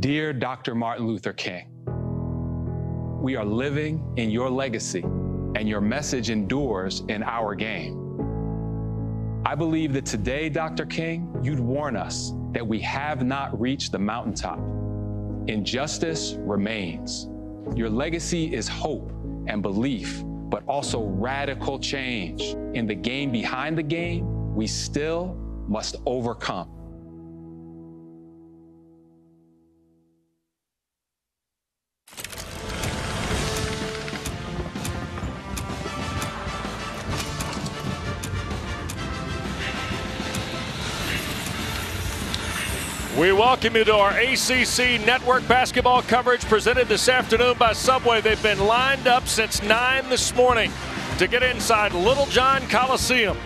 Dear Dr. Martin Luther King, we are living in your legacy, and your message endures in our game. I believe that today, Dr. King, you'd warn us that we have not reached the mountaintop. Injustice remains. Your legacy is hope and belief, but also radical change. In the game behind the game, we still must overcome. We welcome you to our ACC Network basketball coverage presented this afternoon by Subway. They've been lined up since 9 this morning to get inside Littlejohn Coliseum.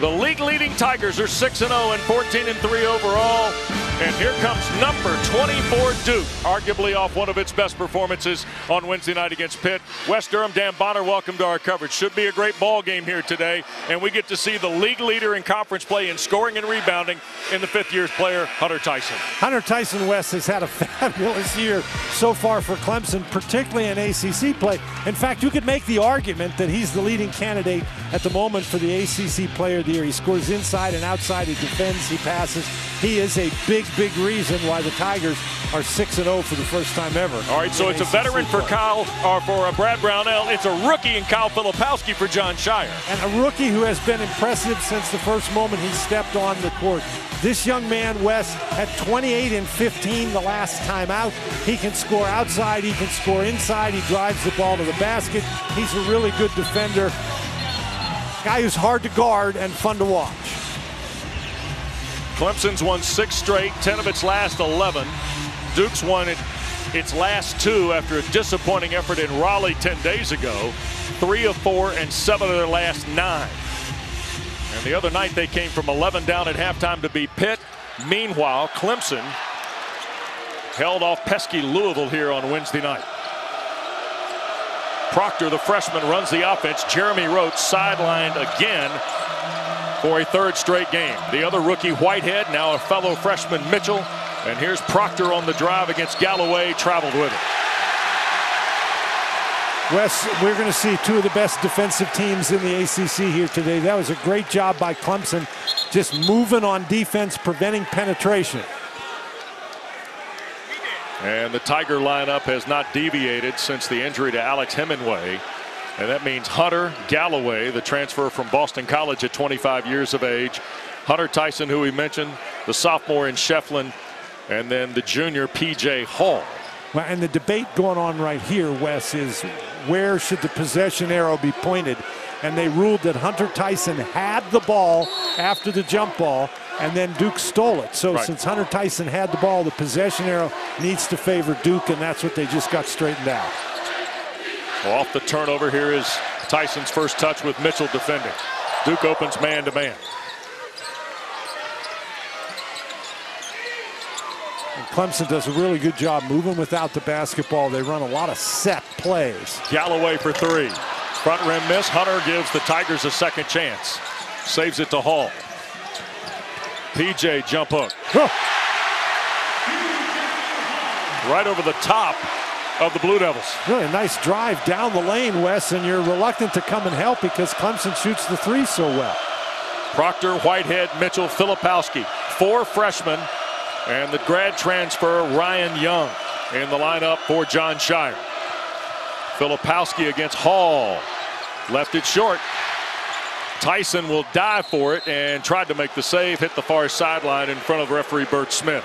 The league leading Tigers are 6 0 and 14 3 overall. And here comes number 24 Duke, arguably off one of its best performances on Wednesday night against Pitt. Wes Durham, Dan Bonner, welcome to our coverage. Should be a great ball game here today, and we get to see the league leader in conference play in scoring and rebounding in the fifth year's player, Hunter Tyson. Hunter Tyson Wes has had a fabulous year so far for Clemson, particularly in ACC play. In fact, you could make the argument that he's the leading candidate at the moment for the ACC Player of the Year. He scores inside and outside, he defends, he passes. He is a big big reason why the Tigers are 6 0 for the first time ever. All right, so it's a veteran for Kyle or for uh, Brad Brownell. It's a rookie in Kyle Filipowski for Jon Scheyer. And a rookie who has been impressive since the first moment he stepped on the court. This young man, Wes, had 28 and 15 the last time out. He can score outside, he can score inside, he drives the ball to the basket. He's a really good defender. Guy who's hard to guard and fun to watch. Clemson's won six straight, 10 of its last 11. Duke's won it, its last two after a disappointing effort in Raleigh 10 days ago. Three of four and seven of their last nine. And the other night they came from 11 down at halftime to beat Pitt. Meanwhile, Clemson held off pesky Louisville here on Wednesday night. Proctor, the freshman, runs the offense. Jeremy Roach sidelined again for a third straight game. The other rookie, Whitehead, now a fellow freshman, Mitchell. And here's Proctor on the drive against Galloway, traveled with it. Wes, we're going to see two of the best defensive teams in the ACC here today. That was a great job by Clemson, just moving on defense, preventing penetration. And the Tiger lineup has not deviated since the injury to Alex Hemenway. And that means Hunter Galloway, the transfer from Boston College at 25 years of age. Hunter Tyson, who we mentioned, the sophomore in Schieffelin, and then the junior P.J. Hall. Well, and the debate going on right here, Wes, is where should the possession arrow be pointed? And they ruled that Hunter Tyson had the ball after the jump ball, and then Duke stole it. So right. since Hunter Tyson had the ball, the possession arrow needs to favor Duke, and that's what they just got straightened out. Well, off the turnover, here is Tyson's first touch with Mitchell defending. Duke opens man to man. And Clemson does a really good job moving without the basketball. They run a lot of set plays. Galloway for three. Front rim miss. Hunter gives the Tigers a second chance. Saves it to Hall. PJ jump hook. Right over the top of the Blue Devils. Really a nice drive down the lane, Wes, and you're reluctant to come and help because Clemson shoots the three so well. Proctor, Whitehead, Mitchell, Filipowski, four freshmen, and the grad transfer, Ryan Young, in the lineup for Jon Scheyer. Filipowski against Hall. Left it short. Tyson will dive for it and tried to make the save, hit the far sideline in front of referee Bert Smith.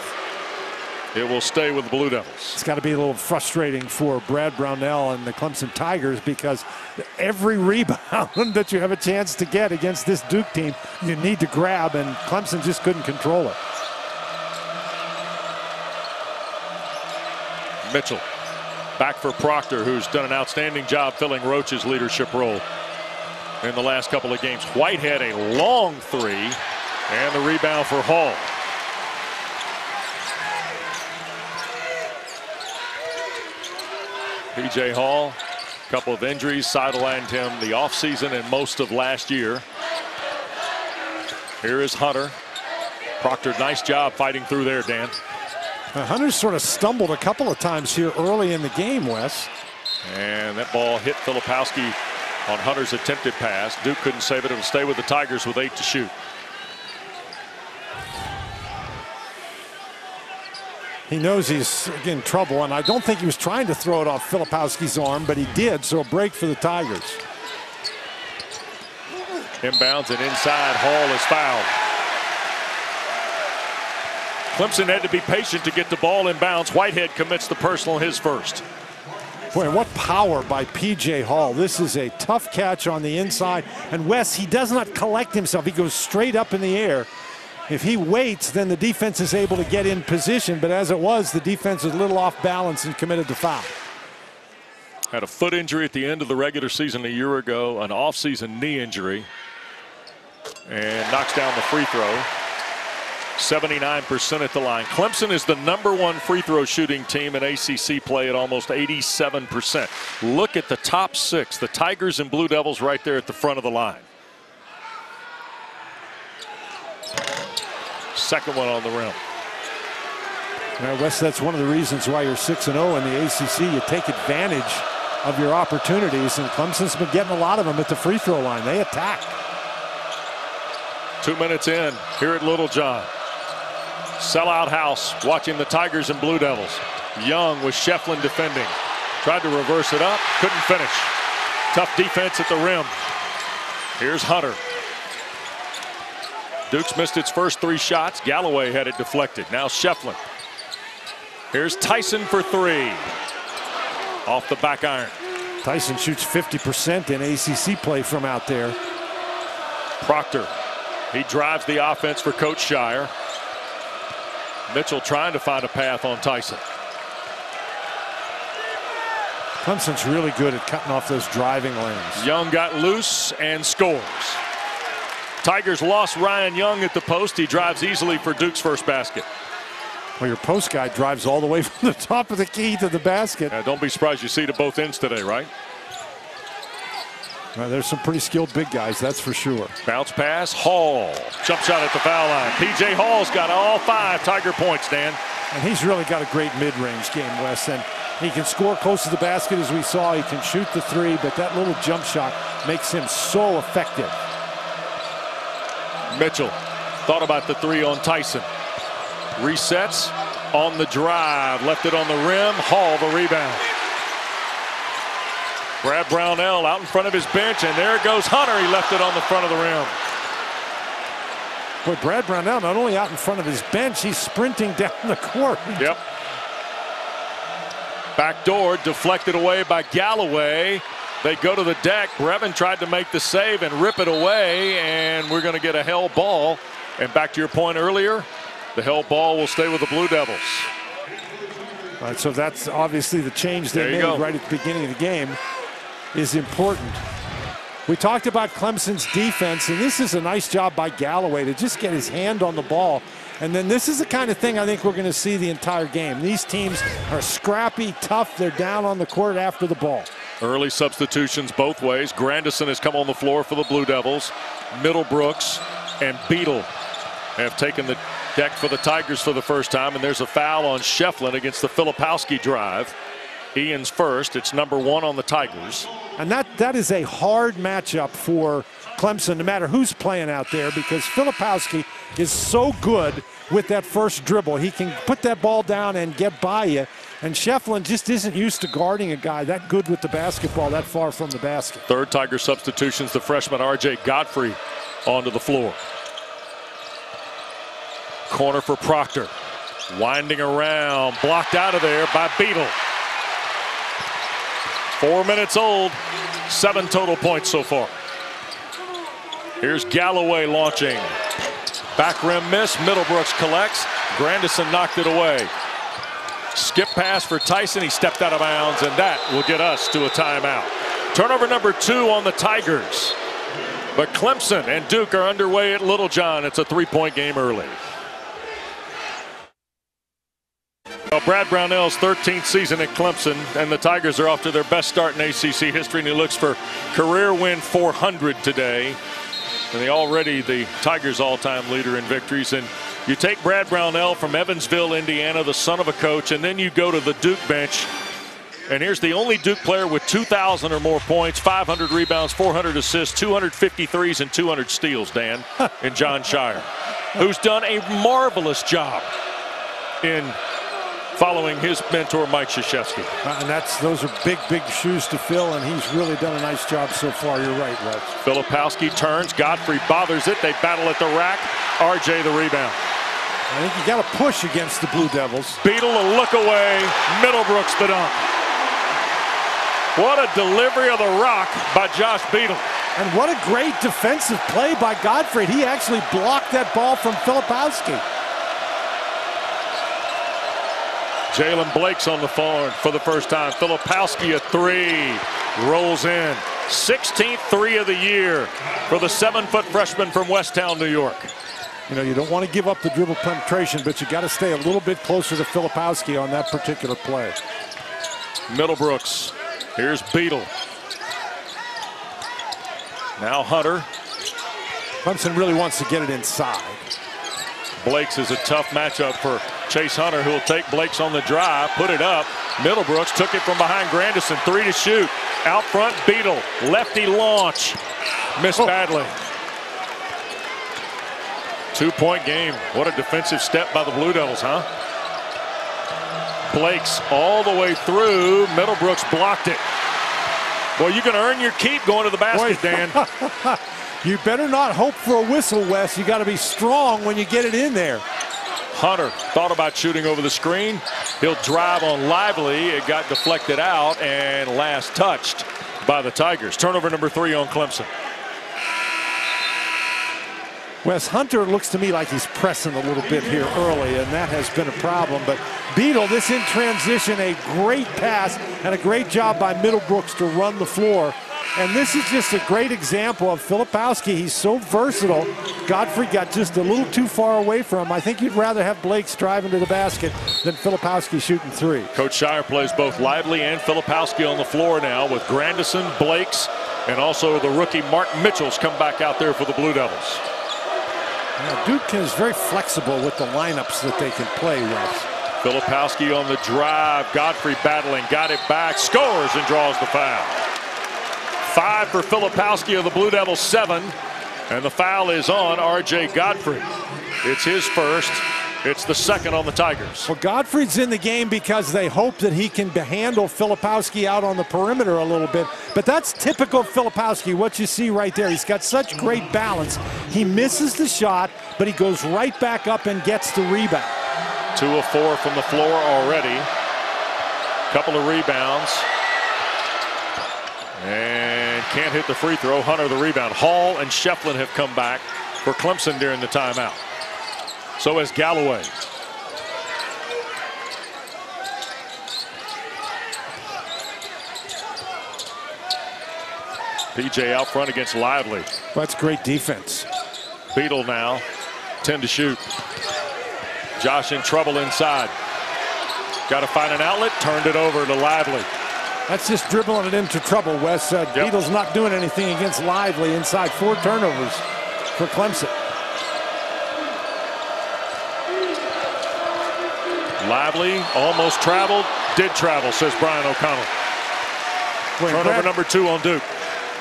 It will stay with the Blue Devils. It's got to be a little frustrating for Brad Brownell and the Clemson Tigers because every rebound that you have a chance to get against this Duke team, you need to grab, and Clemson just couldn't control it. Mitchell back for Proctor, who's done an outstanding job filling Roach's leadership role in the last couple of games. Whitehead a long three, and the rebound for Hall. P.J. Hall, a couple of injuries, sidelined him the offseason and most of last year. Here is Hunter. Proctor, nice job fighting through there, Dan. Hunter's sort of stumbled a couple of times here early in the game, Wes. And that ball hit Filipowski on Hunter's attempted pass. Duke couldn't save it. It'll stay with the Tigers with eight to shoot. He knows he's in trouble, and I don't think he was trying to throw it off Filipowski's arm, but he did, so a break for the Tigers. Inbounds and inside, Hall is fouled. Clemson had to be patient to get the ball in bounds. Whitehead commits the personal his first. Boy, what power by P.J. Hall. This is a tough catch on the inside. And Wes, he does not collect himself. He goes straight up in the air. If he waits, then the defense is able to get in position. But as it was, the defense was a little off balance and committed the foul. Had a foot injury at the end of the regular season a year ago, an offseason knee injury, and knocks down the free throw. 79% at the line. Clemson is the number one free throw shooting team in ACC play at almost 87%. Look at the top six, the Tigers and Blue Devils right there at the front of the line. Second one on the rim. Now, Wes, that's one of the reasons why you're 6 0 in the ACC. You take advantage of your opportunities, and Clemson's been getting a lot of them at the free throw line. They attack. Two minutes in here at Littlejohn. Sellout house watching the Tigers and Blue Devils. Young with Schieffelin defending. Tried to reverse it up, couldn't finish. Tough defense at the rim. Here's Hunter. Duke's missed its first three shots. Galloway had it deflected. Now Schieffelin. Here's Tyson for three. Off the back iron. Tyson shoots 50% in ACC play from out there. Proctor. He drives the offense for Coach Scheyer. Mitchell trying to find a path on Tyson. Clemson's really good at cutting off those driving lanes. Young got loose and scores. Tigers lost Ryan Young at the post. He drives easily for Duke's first basket. Well, your post guy drives all the way from the top of the key to the basket. Uh, don't be surprised you see it at both ends today, right? Well, there's some pretty skilled big guys, that's for sure. Bounce pass, Hall. Jump shot at the foul line. P.J. Hall's got all five Tiger points, Dan. And he's really got a great mid-range game, Wes. And he can score close to the basket, as we saw. He can shoot the three, but that little jump shot makes him so effective. Mitchell thought about the three on Tyson. Resets on the drive, left it on the rim. Hall the rebound. Brad Brownell out in front of his bench, and there goes Hunter. He left it on the front of the rim. Boy, Brad Brownell not only out in front of his bench, he's sprinting down the court. Yep. Back door deflected away by Galloway. They go to the deck. Brevin tried to make the save and rip it away, and we're going to get a held ball. And back to your point earlier, the held ball will stay with the Blue Devils. All right, so that's obviously the change they made go. right at the beginning of the game is important. We talked about Clemson's defense, and this is a nice job by Galloway to just get his hand on the ball. And then this is the kind of thing I think we're going to see the entire game. These teams are scrappy, tough. They're down on the court after the ball. Early substitutions both ways. Grandison has come on the floor for the Blue Devils. Middlebrooks and Beadle have taken the deck for the Tigers for the first time, and there's a foul on Schieffelin against the Filipowski drive. Ian's first. It's number one on the Tigers. And that, that is a hard matchup for Clemson, no matter who's playing out there, because Filipowski is so good with that first dribble. He can put that ball down and get by you. And Schieffelin just isn't used to guarding a guy that good with the basketball that far from the basket. Third Tiger substitutions, the freshman R.J. Godfrey onto the floor. Corner for Proctor. Winding around, blocked out of there by Beadle. Four minutes old, seven total points so far. Here's Galloway launching. Back rim miss, Middlebrooks collects. Grandison knocked it away. Skip pass for Tyson, he stepped out of bounds, and that will get us to a timeout. Turnover number two on the Tigers. But Clemson and Duke are underway at Littlejohn. It's a three-point game early. Well, Brad Brownell's 13th season at Clemson, and the Tigers are off to their best start in ACC history, and he looks for career win 400 today. And they already the Tigers all-time leader in victories. And You take Brad Brownell from Evansville, Indiana, the son of a coach, and then you go to the Duke bench. And here's the only Duke player with 2,000 or more points, 500 rebounds, 400 assists, 253s, and 200 steals, Dan, and Jon Scheyer, who's done a marvelous job in following his mentor, Mike Krzyzewski. Uh, and that's those are big, big shoes to fill, and he's really done a nice job so far. You're right, Wes. Filipowski turns. Godfrey bothers it. They battle at the rack. RJ the rebound. I think you got to push against the Blue Devils. Beadle a look away. Middlebrooks the dunk. What a delivery of the rock by Josh Beadle. And what a great defensive play by Godfrey. He actually blocked that ball from Filipowski. Jaylen Blakes on the phone for the first time. Filipowski a three. Rolls in. 16th three of the year for the seven-foot freshman from Westtown, New York. You know, you don't want to give up the dribble penetration, but you got to stay a little bit closer to Filipowski on that particular play. Middlebrooks. Here's Beadle. Now Hunter. Clemson really wants to get it inside. Blakes is a tough matchup for Chase Hunter, who will take Blakes on the drive, put it up. Middlebrooks took it from behind Grandison, three to shoot. Out front, Beadle, lefty launch. Missed oh. badly. Two-point game. What a defensive step by the Blue Devils, huh? Blakes all the way through. Middlebrooks blocked it. Well, you can earn your keep going to the basket, Dan. You better not hope for a whistle, Wes. You got to be strong when you get it in there. Hunter thought about shooting over the screen. He'll drive on Lively. It got deflected out and last touched by the Tigers. Turnover number three on Clemson. Wes Hunter looks to me like he's pressing a little bit here early, and that has been a problem. But Beadle, this in transition, a great pass and a great job by Middlebrooks to run the floor and this is just a great example of Filipowski. He's so versatile. Godfrey got just a little too far away from him. I think you'd rather have Blakes driving to the basket than Filipowski shooting three. Coach Scheyer plays both Lively and Filipowski on the floor now with Grandison, Blakes, and also the rookie Mark Mitchell's come back out there for the Blue Devils. Yeah, Duke is very flexible with the lineups that they can play with. Filipowski on the drive. Godfrey battling, got it back, scores and draws the foul. Five for Filipowski of the Blue Devils, seven. And the foul is on R.J. Godfrey. It's his first. It's the second on the Tigers. Well, Godfrey's in the game because they hope that he can handle Filipowski out on the perimeter a little bit. But that's typical Filipowski, what you see right there. He's got such great balance. He misses the shot, but he goes right back up and gets the rebound. Two of four from the floor already. Couple of rebounds. And can't hit the free throw. Hunter the rebound. Hall and Schieffelin have come back for Clemson during the timeout. So is Galloway. PJ out front against Lively. That's great defense. Beadle now, 10 to shoot. Josh in trouble inside. Got to find an outlet, turned it over to Lively. That's just dribbling it into trouble, Wes. Uh, yep. Beadle's not doing anything against Lively inside. Four turnovers for Clemson. Lively almost traveled, did travel, says Brian O'Connell. Turnover Brad, number two on Duke.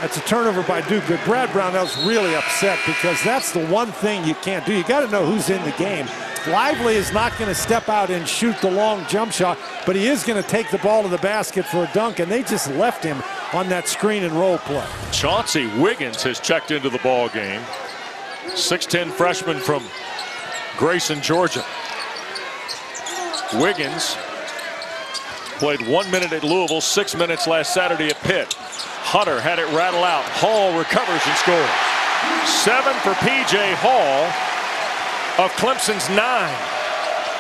That's a turnover by Duke, but Brad Brownell's really upset because that's the one thing you can't do. You got to know who's in the game. Lively is not going to step out and shoot the long jump shot, but he is going to take the ball to the basket for a dunk, and they just left him on that screen and roll play. Chauncey Wiggins has checked into the ball game. 6'10 freshman from Grayson, Georgia. Wiggins played one minute at Louisville, six minutes last Saturday at Pitt. Hunter had it rattle out. Hall recovers and scores. Seven for P.J. Hall of Clemson's nine.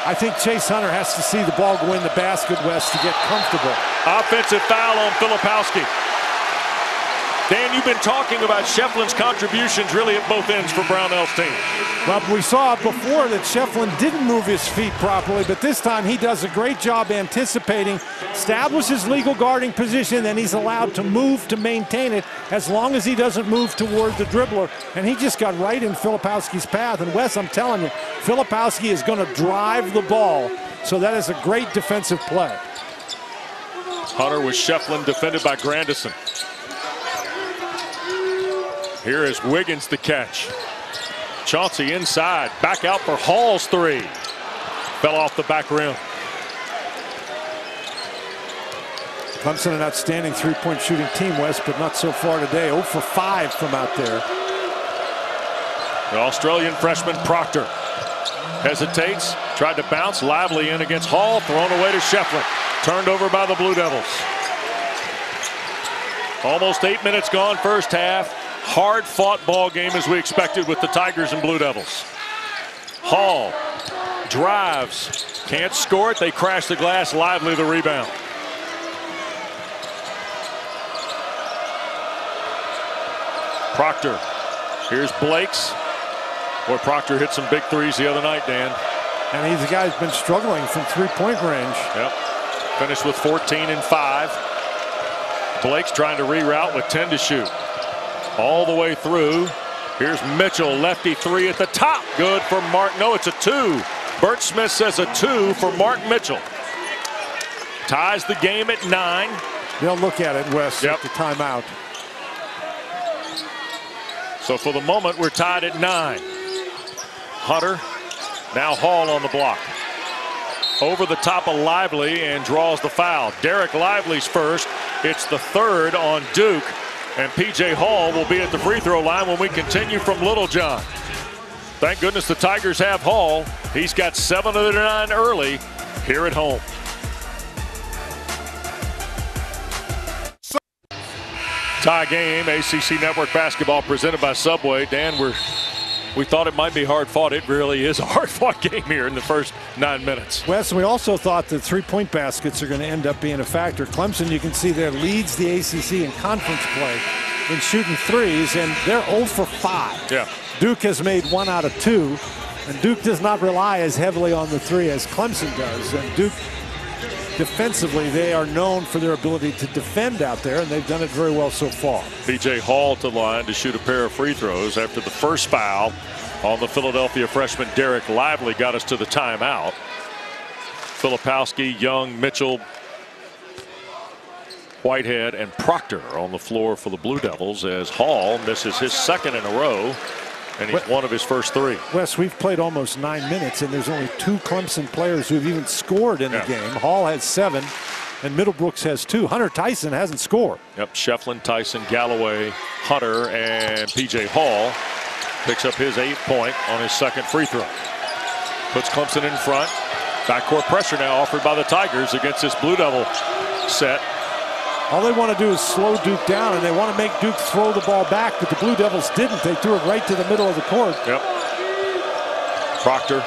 I think Chase Hunter has to see the ball go in the basket, Wes, to get comfortable. Offensive foul on Filipowski. Dan, you've been talking about Schieffelin's contributions really at both ends for Brownell's team. Well, we saw before that Schieffelin didn't move his feet properly, but this time he does a great job anticipating, establishes legal guarding position, and he's allowed to move to maintain it as long as he doesn't move toward the dribbler. And he just got right in Filipowski's path. And Wes, I'm telling you, Filipowski is going to drive the ball, so that is a great defensive play. Hunter was Schieffelin defended by Grandison. Here is Wiggins the catch. Chauncey inside, back out for Hall's three. Fell off the back rim. Clemson an outstanding three-point shooting team, Wes, but not so far today. 0 for 5 from out there. The Australian freshman Proctor hesitates, tried to bounce lively in against Hall, thrown away to Schieffelin. Turned over by the Blue Devils. Almost eight minutes gone first half. Hard fought ball game as we expected with the Tigers and Blue Devils. Hall drives, can't score it. They crash the glass, lively the rebound. Proctor. Here's Blakes. Boy, Proctor hit some big threes the other night, Dan. And he's a guy who's been struggling from three-point range. Yep. Finished with 14 and 5. Blakes trying to reroute with 10 to shoot. All the way through. Here's Mitchell, lefty three at the top. Good for Mark. No, it's a two. Bert Smith says a two for Mark Mitchell. Ties the game at nine. They'll look at it, Wes, yep. at the timeout. So for the moment, we're tied at nine. Hunter, now Hall on the block over the top of Lively and draws the foul. Dereck Lively's first. It's the third on Duke. And P.J. Hall will be at the free throw line when we continue from Littlejohn. Thank goodness the Tigers have Hall. He's got seven of the nine early here at home. Tie game, ACC Network basketball presented by Subway. Dan, we're we thought it might be hard fought. It really is a hard fought game here in the first nine minutes. Wes, we also thought that three point baskets are going to end up being a factor. Clemson, you can see there, leads the ACC in conference play in shooting threes, and they're 0 for 5. Yeah. Duke has made one out of two, and Duke does not rely as heavily on the three as Clemson does. And Duke defensively, they are known for their ability to defend out there, and they've done it very well so far. PJ Hall to the line to shoot a pair of free throws after the first foul on the Philadelphia freshman Dereck Lively got us to the timeout. Filipowski, Young, Mitchell, Whitehead, and Proctor on the floor for the Blue Devils as Hall misses his second in a row and he's one of his first three. Wes, we've played almost nine minutes, and there's only two Clemson players who've even scored in yeah. the game. Hall has seven, and Middlebrooks has two. Hunter Tyson hasn't scored. Yep, Schieffelin, Tyson, Galloway, Hunter, and P.J. Hall picks up his eighth point on his second free throw. Puts Clemson in front. Backcourt pressure now offered by the Tigers against this Blue Devil set. All they want to do is slow Duke down, and they want to make Duke throw the ball back, but the Blue Devils didn't. They threw it right to the middle of the court. Yep. Proctor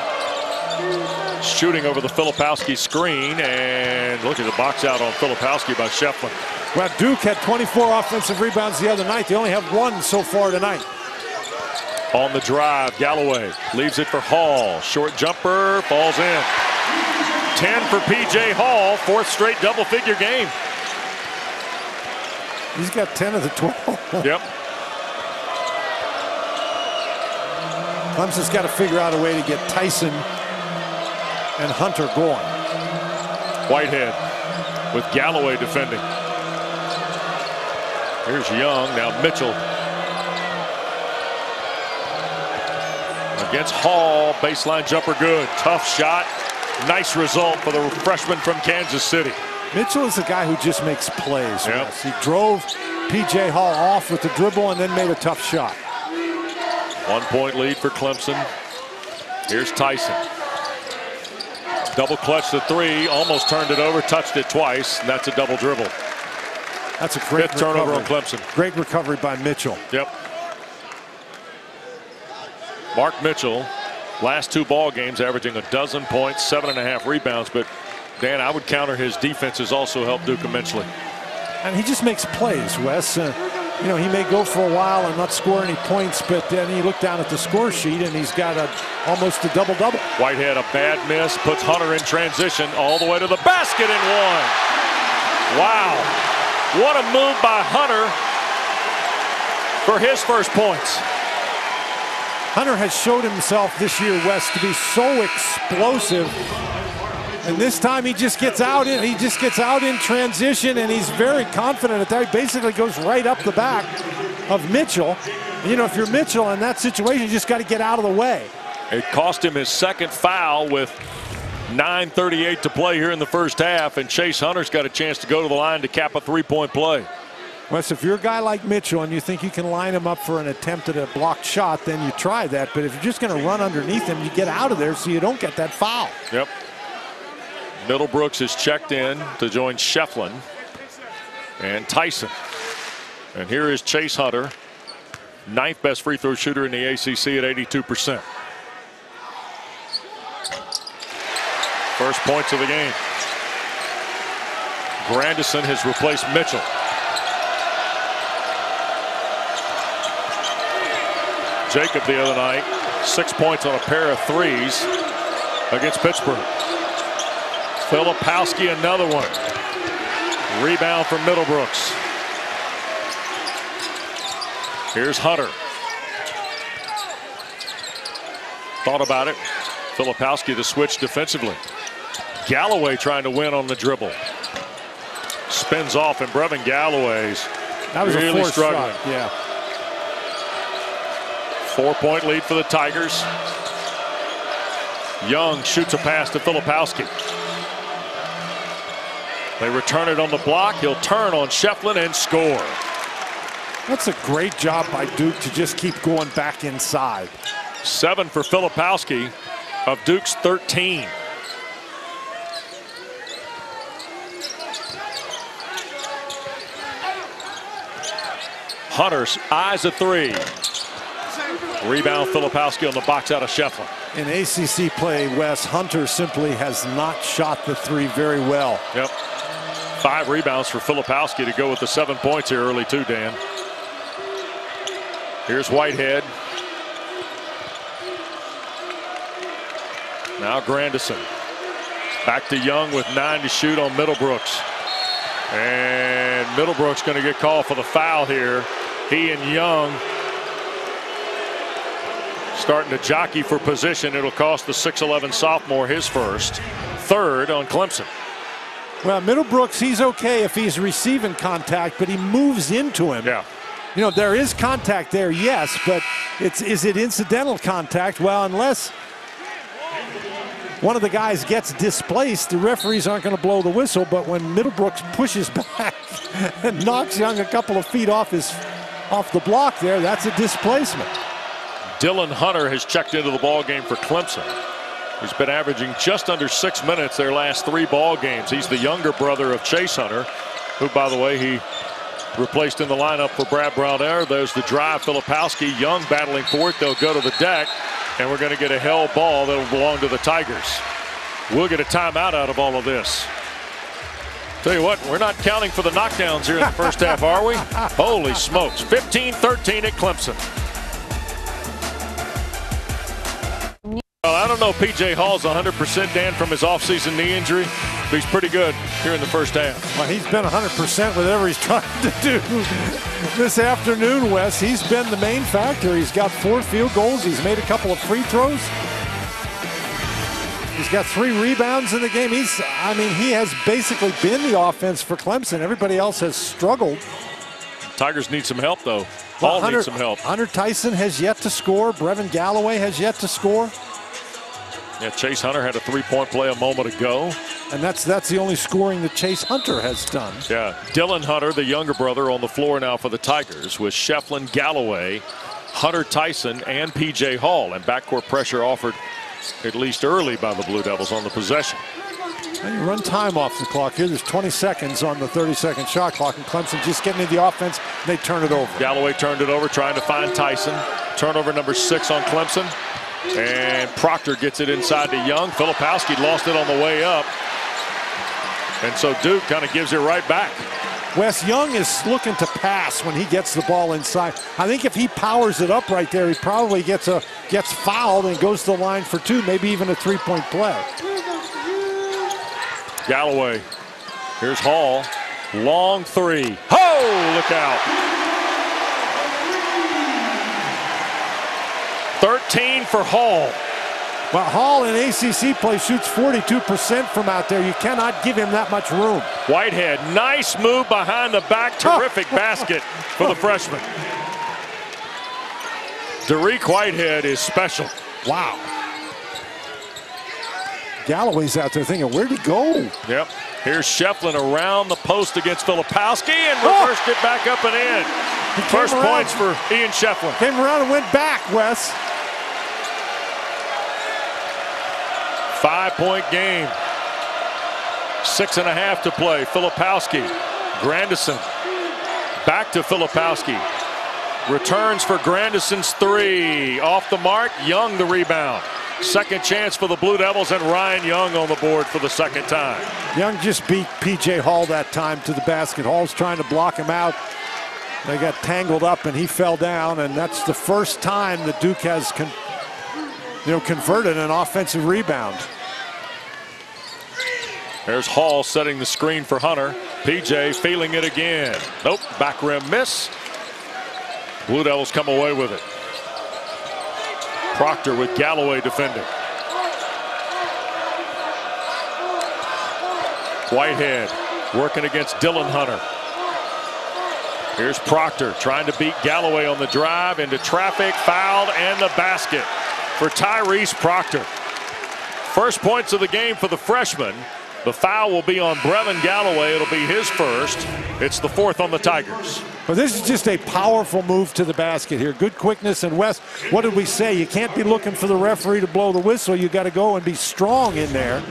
shooting over the Filipowski screen, and look at the box out on Filipowski by Schieffelin. Well, Duke had 24 offensive rebounds the other night. They only have one so far tonight. On the drive, Galloway leaves it for Hall. Short jumper, falls in. 10 for P.J. Hall, fourth straight double-figure game. He's got 10 of the 12. yep. Clemson's got to figure out a way to get Tyson and Hunter going. Whitehead with Galloway defending. Here's Young, now Mitchell. Against Hall, baseline jumper good. Tough shot. Nice result for the freshman from Kansas City. Mitchell is a guy who just makes plays. Yep. He drove P.J. Hall off with the dribble and then made a tough shot. One point lead for Clemson. Here's Tyson. Double clutch the three, almost turned it over, touched it twice, and that's a double dribble. That's a great Fifth turnover on Clemson. Great recovery by Mitchell. Yep. Mark Mitchell, last two ball games, averaging a dozen points, seven and a half rebounds, but Dan, I would counter his defense has also helped Duke immensely. And he just makes plays, Wes. Uh, you know, he may go for a while and not score any points, but then you look down at the score sheet and he's got a almost a double-double. Whitehead, a bad miss, puts Hunter in transition all the way to the basket and one. Wow. What a move by Hunter for his first points. Hunter has showed himself this year, Wes, to be so explosive. And this time he just gets out in he just gets out in transition and he's very confident at that. He basically goes right up the back of Mitchell. You know, if you're Mitchell in that situation, you just got to get out of the way. It cost him his second foul with 9.38 to play here in the first half, and Chase Hunter's got a chance to go to the line to cap a three-point play. Wes, if you're a guy like Mitchell and you think you can line him up for an attempt at a blocked shot, then you try that. But if you're just going to run underneath him, you get out of there so you don't get that foul. Yep. Middlebrooks is checked in to join Schieffelin and Tyson. And here is Chase Hunter, ninth best free throw shooter in the ACC at 82%. First points of the game. Grandison has replaced Mitchell. Jacob the other night, six points on a pair of threes against Pittsburgh. Filipowski another one. Rebound from Middlebrooks. Here's Hunter. Thought about it. Filipowski the switch defensively. Galloway trying to win on the dribble. Spins off and Brevin Galloway's that was really a struggling. Shot. Yeah. Four point lead for the Tigers. Young shoots a pass to Filipowski. They return it on the block. He'll turn on Schieffelin and score. That's a great job by Duke to just keep going back inside. Seven for Filipowski of Duke's 13. Hunter's eyes a three. Rebound Filipowski on the box out of Schieffelin. In ACC play, Wes Hunter simply has not shot the three very well. Yep. Five rebounds for Filipowski to go with the seven points here early too, Dan. Here's Whitehead. Now Grandison. Back to Young with nine to shoot on Middlebrooks. And Middlebrooks going to get called for the foul here. He and Young starting to jockey for position. It'll cost the 6'11 sophomore his first. Third on Clemson. Well, Middlebrooks, he's okay if he's receiving contact, but he moves into him. Yeah. You know, there is contact there, yes, but it's is it incidental contact? Well, unless one of the guys gets displaced, the referees aren't going to blow the whistle. But when Middlebrooks pushes back and knocks Young a couple of feet off his off the block there, that's a displacement. Dillon Hunter has checked into the ball game for Clemson. He's been averaging just under six minutes their last three ball games. He's the younger brother of Chase Hunter, who, by the way, he replaced in the lineup for Brad Brownell. There's the drive. Filipowski, Young battling for it. They'll go to the deck, and we're going to get a held ball that'll belong to the Tigers. We'll get a timeout out of all of this. Tell you what, we're not counting for the knockdowns here in the first half, are we? Holy smokes. 15-13 at Clemson. Well, I don't know P.J. Hall's 100% Dan from his offseason knee injury, but he's pretty good here in the first half. Well, he's been 100% whatever he's trying to do this afternoon, Wes. He's been the main factor. He's got four field goals. He's made a couple of free throws. He's got three rebounds in the game. He's, I mean, he has basically been the offense for Clemson. Everybody else has struggled. Tigers need some help, though. Well, All Hunter, need some help. Hunter Tyson has yet to score. Brevin Galloway has yet to score. Yeah, Chase Hunter had a three-point play a moment ago. And that's that's the only scoring that Chase Hunter has done. Yeah, Dillon Hunter, the younger brother, on the floor now for the Tigers with Schieffelin, Galloway, Hunter Tyson, and P.J. Hall. And backcourt pressure offered at least early by the Blue Devils on the possession. And you run time off the clock here. There's 20 seconds on the 30-second shot clock, and Clemson just getting into the offense. And they turn it over. Galloway turned it over, trying to find Tyson. Turnover number six on Clemson. And Proctor gets it inside to Young. Filipowski lost it on the way up. And so Duke kind of gives it right back. Wes Young is looking to pass when he gets the ball inside. I think if he powers it up right there, he probably gets a gets fouled and goes to the line for two, maybe even a three-point play. Galloway. Here's Hall. Long three. Oh, look out. 13 for Hall. Well, Hall in ACC play shoots 42% from out there. You cannot give him that much room. Whitehead, nice move behind the back. Terrific basket for the freshman. Dariq Whitehead is special. Wow. Galloway's out there thinking, where'd he go? Yep. Here's Schieffelin around the post against Filipowski and oh! reversed oh. it back up and in. First around. points for Ian Schieffelin. Came around and went back, Wes. Five-point game. Six and a half to play. Filipowski. Grandison. Back to Filipowski. Returns for Grandison's three. Off the mark. Young the rebound. Second chance for the Blue Devils and Ryan Young on the board for the second time. Young just beat P.J. Hall that time to the basket. Hall's trying to block him out. They got tangled up and he fell down and that's the first time that Duke has you know, converted an offensive rebound. There's Hall setting the screen for Hunter. PJ feeling it again. Nope, back rim miss. Blue Devils come away with it. Proctor with Galloway defending. Whitehead working against Dillon Hunter. Here's Proctor trying to beat Galloway on the drive into traffic, fouled, and the basket for Tyrese Proctor. First points of the game for the freshman. The foul will be on Brevin Galloway. It'll be his first. It's the fourth on the Tigers. Well, this is just a powerful move to the basket here. Good quickness. And Wes, what did we say? You can't be looking for the referee to blow the whistle. You got to go and be strong in there.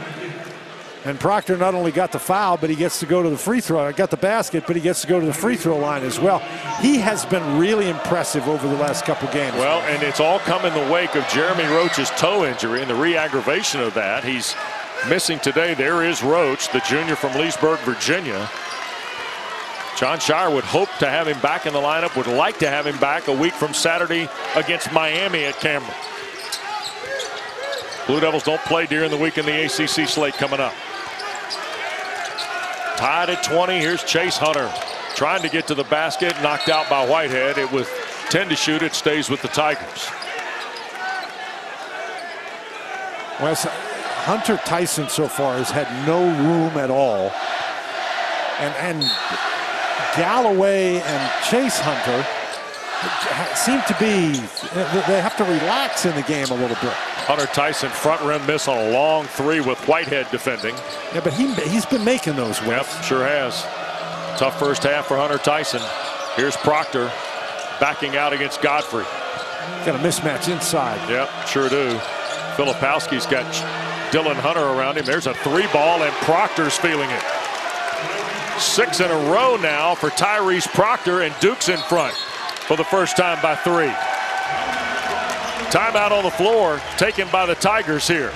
And Proctor not only got the foul, but he gets to go to the free throw. I got the basket, but he gets to go to the free throw line as well. He has been really impressive over the last couple games. Well, and it's all come in the wake of Jeremy Roach's toe injury and the re-aggravation of that. He's Missing today, there is Roach, the junior from Leesburg, Virginia. Jon Scheyer would hope to have him back in the lineup, would like to have him back a week from Saturday against Miami at Cameron. Blue Devils don't play during the week in the ACC slate coming up. Tied at 20, here's Chase Hunter trying to get to the basket, knocked out by Whitehead. It was 10 to shoot, it stays with the Tigers. Wes, Hunter Tyson so far has had no room at all. And, and Galloway and Chase Hunter seem to be, they have to relax in the game a little bit. Hunter Tyson front rim miss on a long three with Whitehead defending. Yeah, but he, he's been making those. Yep, sure has. Tough first half for Hunter Tyson. Here's Proctor backing out against Godfrey. Got a mismatch inside. Yep, sure do. Filipowski's got Dillon Hunter around him. There's a three ball, and Proctor's feeling it. Six in a row now for Tyrese Proctor, and Duke's in front for the first time by three. Timeout on the floor taken by the Tigers here.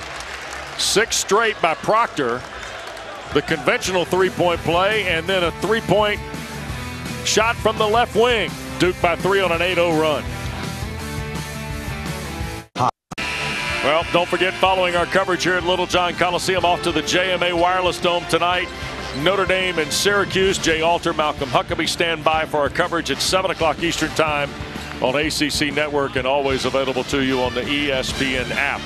Six straight by Proctor. The conventional three-point play, and then a three-point shot from the left wing. Duke by three on an 8-0 run. Well, don't forget following our coverage here at Littlejohn Coliseum off to the JMA Wireless Dome tonight. Notre Dame and Syracuse. Jay Alter, Malcolm Huckaby stand by for our coverage at 7 o'clock Eastern Time on ACC Network and always available to you on the ESPN app.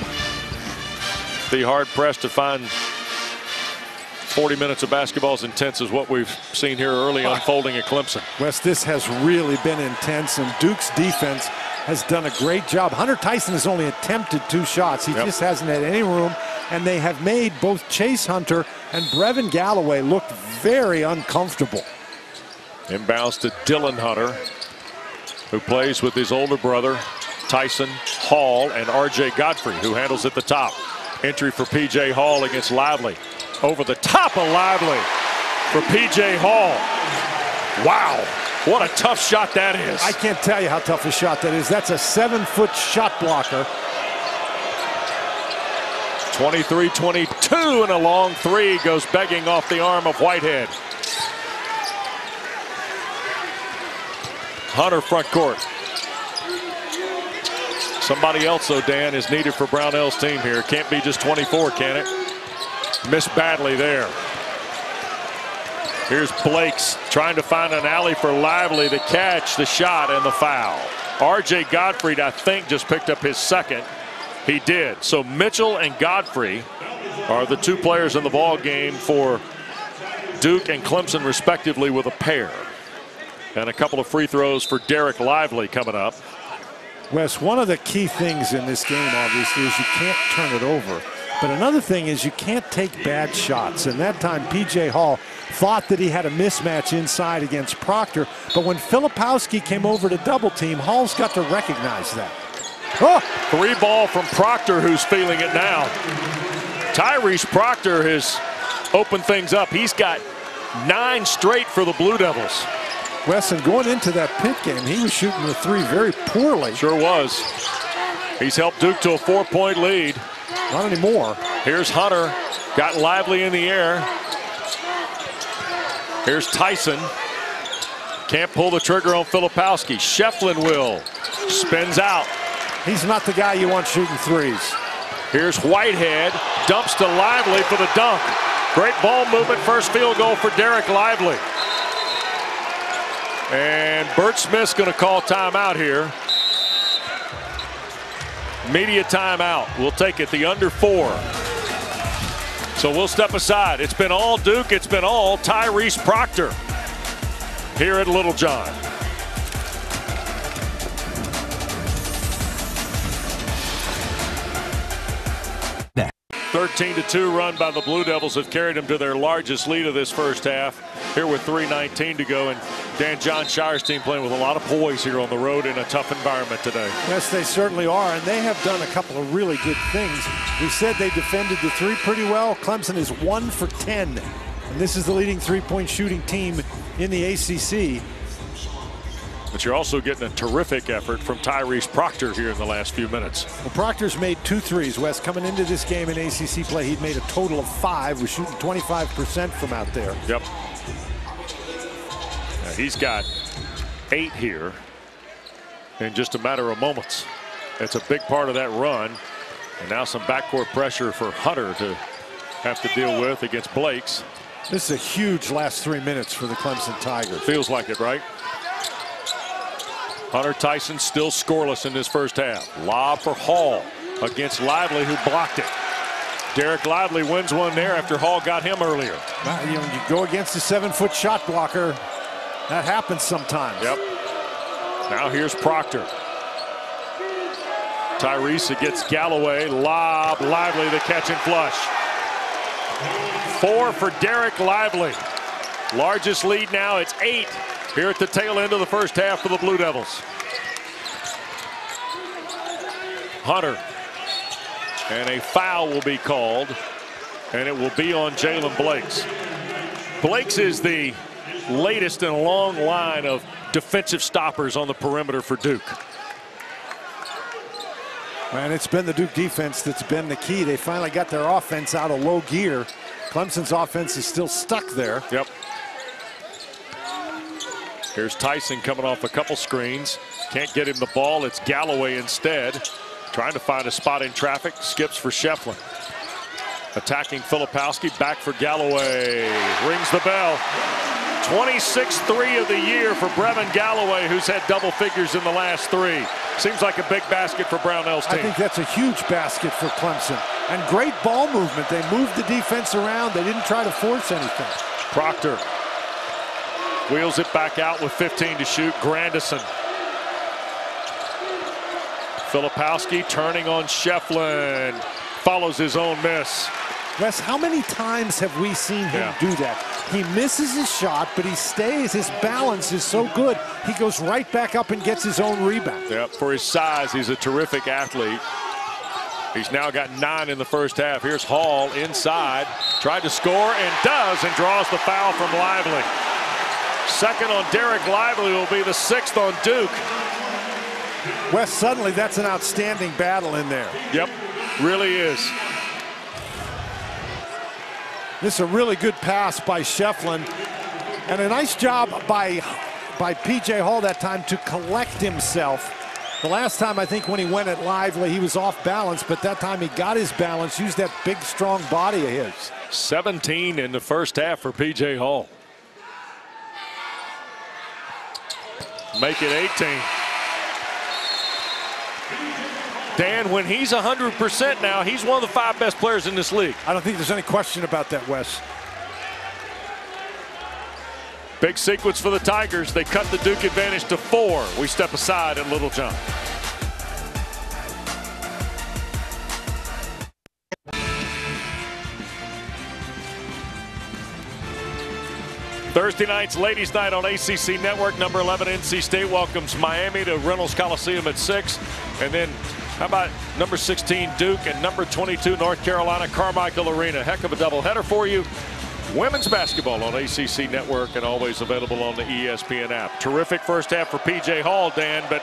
Be hard pressed to find 40 minutes of basketball as intense as what we've seen here early unfolding at Clemson. Wes, this has really been intense, and Duke's defense has done a great job. Hunter Tyson has only attempted two shots. He yep. just hasn't had any room. And they have made both Chase Hunter and Brevin Galloway look very uncomfortable. Inbounds to Dillon Hunter, who plays with his older brother, Tyson Hall, and R.J. Godfrey, who handles at the top. Entry for P.J. Hall against Lively. Over the top of Lively for P.J. Hall. Wow. What a tough shot that is. I can't tell you how tough a shot that is. That's a seven-foot shot blocker. 23-22 and a long three goes begging off the arm of Whitehead. Hunter front court. Somebody else, though, Dan, is needed for Brownell's team here. Can't be just 24, can it? Missed badly there. Here's Blakes trying to find an alley for Lively to catch the shot and the foul. R.J. Godfrey, I think, just picked up his second. He did. So Mitchell and Godfrey are the two players in the ball game for Duke and Clemson, respectively, with a pair. And a couple of free throws for Derek Lively coming up. Wes, one of the key things in this game, obviously, is you can't turn it over. But another thing is you can't take bad shots. And that time, P.J. Hall thought that he had a mismatch inside against Proctor. But when Filipowski came over to double team, Hall's got to recognize that. Oh! Three ball from Proctor, who's feeling it now. Tyrese Proctor has opened things up. He's got nine straight for the Blue Devils. Wesson, going into that Pitt game, he was shooting the three very poorly. Sure was. He's helped Duke to a four-point lead. Not anymore. Here's Hunter. Got Lively in the air. Here's Tyson. Can't pull the trigger on Filipowski. Schieffelin will. Spins out. He's not the guy you want shooting threes. Here's Whitehead. Dumps to Lively for the dunk. Great ball movement. First field goal for Dereck Lively. And Bert Smith's going to call timeout here. Media timeout. We'll take it the under four. So we'll step aside. It's been all Duke. It's been all Tyrese Proctor here at Littlejohn. 13 to 2 run by the Blue Devils have carried them to their largest lead of this first half. Here with 3.19 to go, and Dan Jon Scheyer's team playing with a lot of poise here on the road in a tough environment today. Yes, they certainly are, and they have done a couple of really good things. We said they defended the three pretty well. Clemson is one for 10, and this is the leading three-point shooting team in the ACC. But you're also getting a terrific effort from Tyrese Proctor here in the last few minutes. Well, Proctor's made two threes, Wes. Coming into this game in ACC play, he'd made a total of five. Was shooting 25% from out there. Yep. Now he's got eight here in just a matter of moments. That's a big part of that run. And now some backcourt pressure for Hunter to have to deal with against Blakes. This is a huge last three minutes for the Clemson Tigers. Feels like it, right? Hunter Tyson still scoreless in this first half. Lob for Hall against Lively, who blocked it. Dereck Lively wins one there after Hall got him earlier. you, know, you go against a seven-foot shot blocker. That happens sometimes. Yep. Now here's Proctor. Tyrese gets Galloway. Lob, Lively the catch and flush. Four for Dereck Lively. Largest lead now, it's eight here at the tail end of the first half for the Blue Devils. Hunter. And a foul will be called. And it will be on Jaylen Blakes. Blakes is the latest in a long line of defensive stoppers on the perimeter for Duke. And it's been the Duke defense that's been the key. They finally got their offense out of low gear. Clemson's offense is still stuck there. Yep. Here's Tyson coming off a couple screens. Can't get him the ball. It's Galloway instead. Trying to find a spot in traffic. Skips for Schieffelin. Attacking Filipowski. Back for Galloway. Rings the bell. 26-3 of the year for Brevin Galloway, who's had double figures in the last three. Seems like a big basket for Brownell's team. I think that's a huge basket for Clemson. And great ball movement. They moved the defense around. They didn't try to force anything. Proctor Wheels it back out with 15 to shoot. Grandison. Filipowski turning on Schieffelin. Follows his own miss. Wes, how many times have we seen him yeah. do that? He misses his shot, but he stays. His balance is so good. He goes right back up and gets his own rebound. Yeah, for his size, he's a terrific athlete. He's now got nine in the first half. Here's Hall inside. Tried to score and does and draws the foul from Lively. Second on Dereck Lively will be the sixth on Duke. Wes, suddenly that's an outstanding battle in there. Yep, really is. This is a really good pass by Schieffelin. And a nice job by by P.J. Hall that time to collect himself. The last time, I think, when he went at Lively, he was off balance, but that time he got his balance, used that big, strong body of his. 17 in the first half for P.J. Hall. Make it 18. Dan, when he's 100% now, he's one of the five best players in this league. I don't think there's any question about that, Wes. Big sequence for the Tigers. They cut the Duke advantage to four. We step aside at Littlejohn. Thursday night's ladies' night on ACC Network. Number 11 NC State welcomes Miami to Reynolds Coliseum at 6. And then how about number 16 Duke and number 22 North Carolina Carmichael Arena. Heck of a doubleheader for you. Women's basketball on ACC Network and always available on the ESPN app. Terrific first half for PJ Hall, Dan, but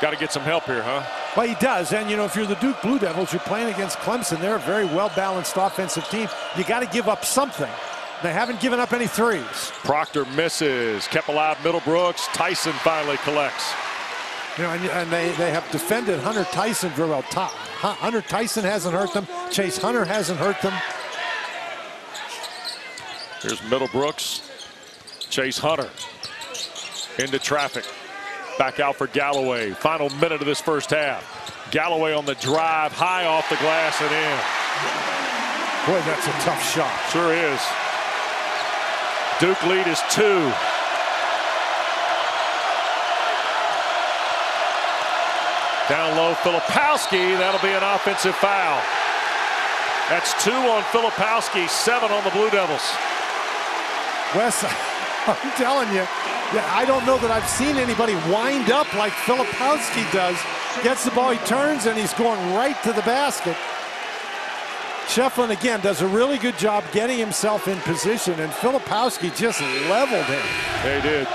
got to get some help here, huh? Well, he does. And, you know, if you're the Duke Blue Devils, you're playing against Clemson. They're a very well-balanced offensive team. You got to give up something. They haven't given up any threes. Proctor misses. Kept alive Middlebrooks. Tyson finally collects. You know, and, and, they, they have defended Hunter Tyson very well. Hunter Tyson hasn't hurt them. Chase Hunter hasn't hurt them. Here's Middlebrooks. Chase Hunter into traffic. Back out for Galloway. Final minute of this first half. Galloway on the drive, high off the glass and in. Boy, that's a tough shot. Sure is. Duke lead is two. Down low, Filipowski. That'll be an offensive foul. That's two on Filipowski, seven on the Blue Devils. Wes, I'm telling you, yeah, I don't know that I've seen anybody wind up like Filipowski does. Gets the ball, he turns, and he's going right to the basket. Schieffelin again does a really good job getting himself in position, and Filipowski just leveled him. They did.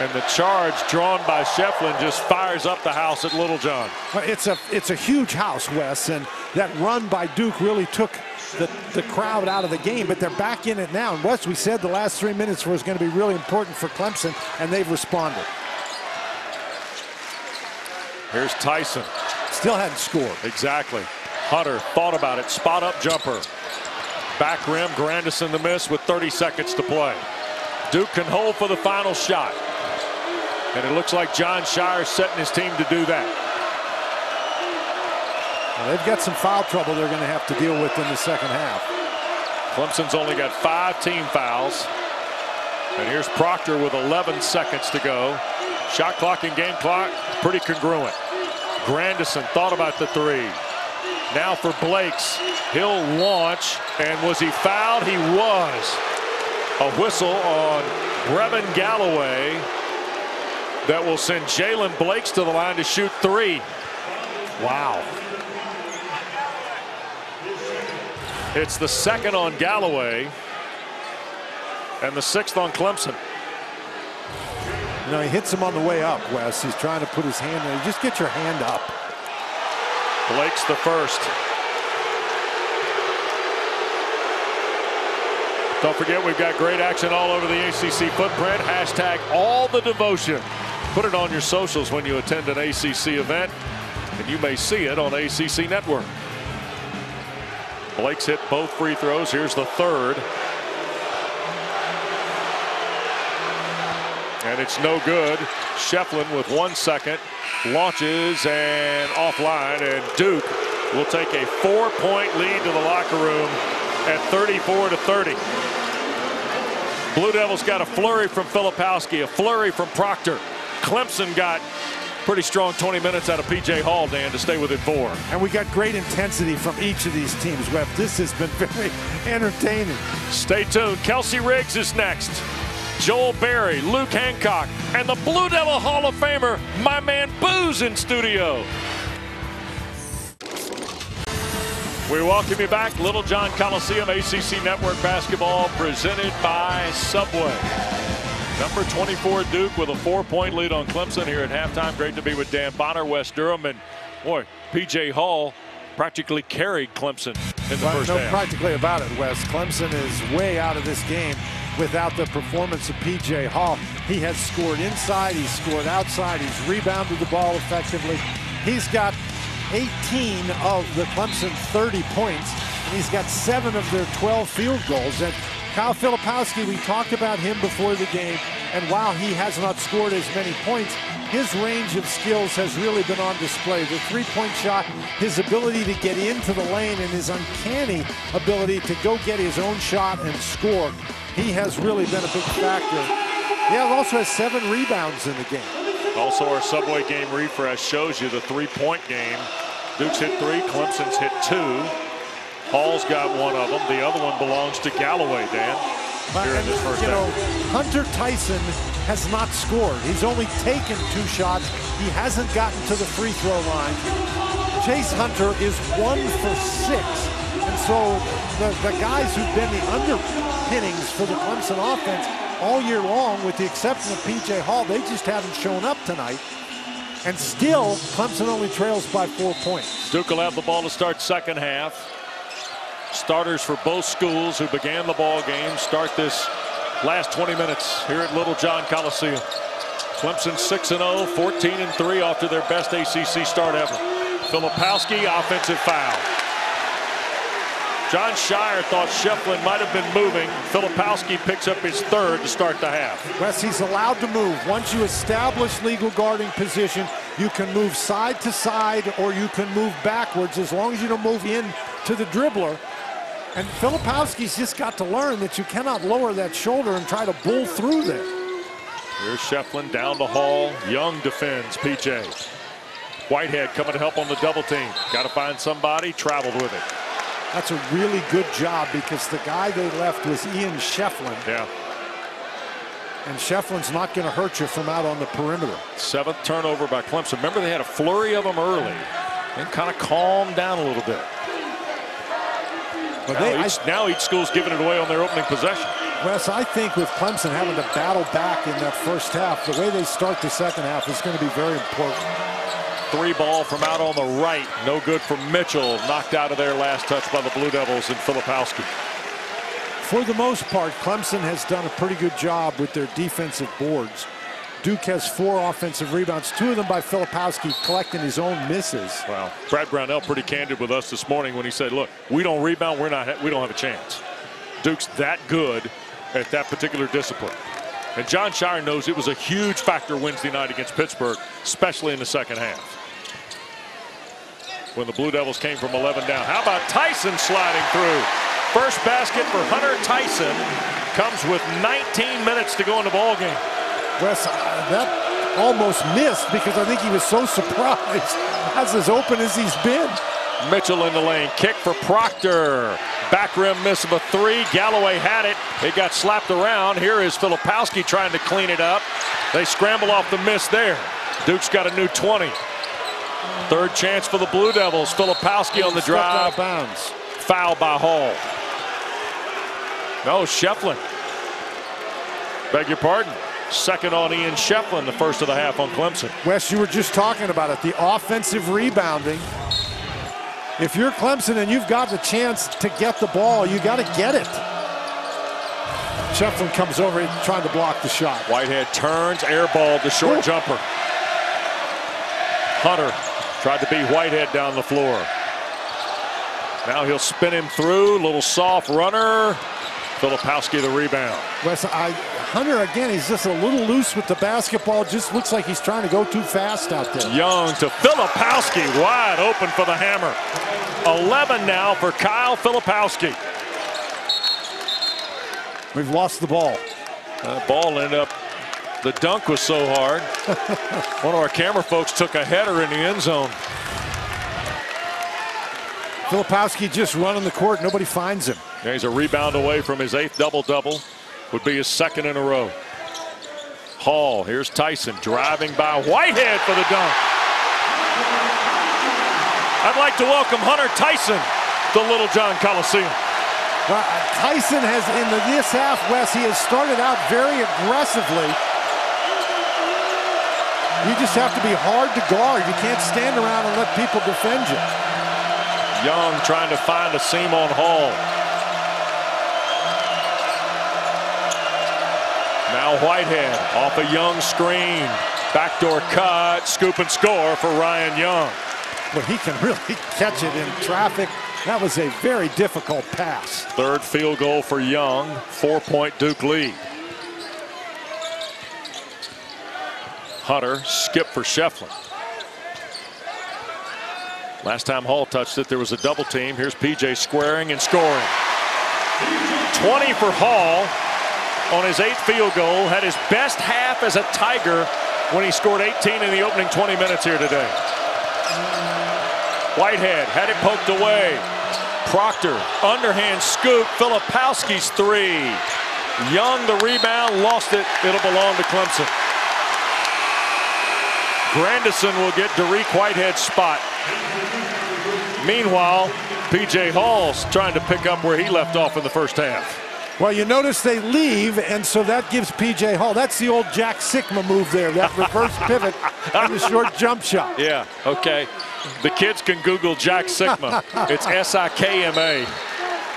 And the charge drawn by Schieffelin just fires up the house at Littlejohn. It's a it's a huge house, Wes, and that run by Duke really took the, the crowd out of the game, but they're back in it now. And Wes, we said the last three minutes was going to be really important for Clemson, and they've responded. Here's Tyson. Still hadn't scored. Exactly. Hunter thought about it. Spot up jumper. Back rim. Grandison the miss with 30 seconds to play. Duke can hold for the final shot. And it looks like Jon Scheyer setting his team to do that. Well, they've got some foul trouble they're going to have to deal with in the second half. Clemson's only got five team fouls. And here's Proctor with 11 seconds to go. Shot clock and game clock pretty congruent. Grandison thought about the three. Now for Blakes. He'll launch. And was he fouled? He was. A whistle on Brevin Galloway that will send Jaylen Blakes to the line to shoot three. Wow. It's the second on Galloway and the sixth on Clemson. You know, he hits him on the way up, Wes. He's trying to put his hand in. Just get your hand up. Blake's the first. Don't forget, we've got great action all over the ACC footprint. Hashtag all the devotion. Put it on your socials when you attend an ACC event, and you may see it on ACC Network. Blake's hit both free throws. Here's the third. And it's no good. Schieffelin with one second launches and offline. And Duke will take a four-point lead to the locker room at 34 to 30. Blue Devils got a flurry from Filipowski, a flurry from Proctor. Clemson got pretty strong 20 minutes out of P.J. Hall, Dan, to stay within four. And we got great intensity from each of these teams, Webb. This has been very entertaining. Stay tuned. Kelsey Riggs is next. Joel Berry, Luke Hancock, and the Blue Devil Hall of Famer, my man Booze in studio. We welcome you back. Littlejohn Coliseum ACC Network Basketball presented by Subway. Number 24 Duke with a four-point lead on Clemson here at halftime. Great to be with Dan Bonner, Wes Durham, and boy, P.J. Hall practically carried Clemson in the well, first no half. practically about it, Wes. Clemson is way out of this game without the performance of P.J. Hall. He has scored inside, he's scored outside, he's rebounded the ball effectively. He's got 18 of the Clemson 30 points, and he's got seven of their 12 field goals. And Kyle Filipowski, we talked about him before the game, and while he has not scored as many points, his range of skills has really been on display. The three-point shot, his ability to get into the lane, and his uncanny ability to go get his own shot and score. He has really been a big factor. He also has seven rebounds in the game. Also, our Subway game refresh shows you the three-point game. Duke's hit three, Clemson's hit two. Hall's got one of them. The other one belongs to Galloway, Dan. Here in this first you know, Hunter Tyson has not scored. He's only taken two shots. He hasn't gotten to the free throw line. Chase Hunter is one for six. And so the, the guys who've been the underpinnings for the Clemson offense all year long, with the exception of P.J. Hall, they just haven't shown up tonight. And still, Clemson only trails by four points. Duke will have the ball to start second half. Starters for both schools who began the ball game start this last 20 minutes here at Littlejohn Coliseum. Clemson 6-0, 14-3 after their best ACC start ever. Filipowski, offensive foul. Jon Scheyer thought Schieffelin might have been moving. Filipowski picks up his third to start the half. Wes, he's allowed to move. Once you establish legal guarding position, you can move side to side or you can move backwards as long as you don't move in to the dribbler. And Filipowski's just got to learn that you cannot lower that shoulder and try to bull through there. Here's Schieffelin down the hall. Young defends PJ. Whitehead coming to help on the double team. Got to find somebody. Traveled with it. That's a really good job because the guy they left was Ian Schieffelin. Yeah. And Schieffelin's not going to hurt you from out on the perimeter. Seventh turnover by Clemson. Remember they had a flurry of them early and kind of calmed down a little bit. But now, they, each, now each school's giving it away on their opening possession. Wes, I think with Clemson having to battle back in that first half, the way they start the second half is going to be very important. Three ball from out on the right. No good for Mitchell. Knocked out of their last touch by the Blue Devils and Filipowski. For the most part, Clemson has done a pretty good job with their defensive boards. Duke has four offensive rebounds, two of them by Filipowski collecting his own misses. Wow. Brad Brownell pretty candid with us this morning when he said, look, we don't rebound, we're not, we don't have a chance. Duke's that good at that particular discipline. And Jon Scheyer knows it was a huge factor Wednesday night against Pittsburgh, especially in the second half. When the Blue Devils came from 11 down. How about Tyson sliding through? First basket for Hunter Tyson comes with 19 minutes to go in the ball game. Wes, that almost missed because I think he was so surprised. That's as open as he's been. Mitchell in the lane. Kick for Proctor. Back rim miss of a three. Galloway had it. It got slapped around. Here is Filipowski trying to clean it up. They scramble off the miss there. Duke's got a new 20. Third chance for the Blue Devils. Filipowski on the drive. bounds. Foul by Hall. No, Schieffelin. Beg your pardon. Second on Ian Schieffelin, the first of the half on Clemson. Wes, you were just talking about it. The offensive rebounding. If you're Clemson and you've got the chance to get the ball, you got to get it. Schieffelin comes over trying to block the shot. Whitehead turns, airball the short Ooh. jumper. Hunter tried to beat Whitehead down the floor. Now he'll spin him through, little soft runner. Filipowski the rebound. Wes, I, Hunter again, he's just a little loose with the basketball. Just looks like he's trying to go too fast out there. Young to Filipowski, wide open for the hammer. 11 now for Kyle Filipowski. We've lost the ball. Uh, ball ended up, the dunk was so hard. One of our camera folks took a header in the end zone. Filipowski just running the court. Nobody finds him. Yeah, he's a rebound away from his eighth double-double. Would be his second in a row. Hall, here's Tyson driving by Whitehead for the dunk. I'd like to welcome Hunter Tyson to Littlejohn Coliseum. Well, Tyson has, in the, this half, Wes, he has started out very aggressively. You just have to be hard to guard. You can't stand around and let people defend you. Young trying to find a seam on Hall. Now Whitehead off a Young screen. Backdoor cut, scoop and score for Ryan Young. But he can really catch it in traffic. That was a very difficult pass. Third field goal for Young, four-point Duke lead. Hunter skip for Schieffelin. Last time Hall touched it, there was a double team. Here's PJ squaring and scoring. 20 for Hall on his eighth field goal. Had his best half as a Tiger when he scored 18 in the opening 20 minutes here today. Whitehead had it poked away. Proctor, underhand scoop. Filipowski's three. Young, the rebound, lost it. It'll belong to Clemson. Grandison will get Dariq Whitehead's spot. Meanwhile, P.J. Hall's trying to pick up where he left off in the first half. Well, you notice they leave, and so that gives P.J. Hall. That's the old Jack Sikma move there, that reverse pivot and the short jump shot. Yeah, okay. The kids can Google Jack Sikma. it's S-I-K-M-A.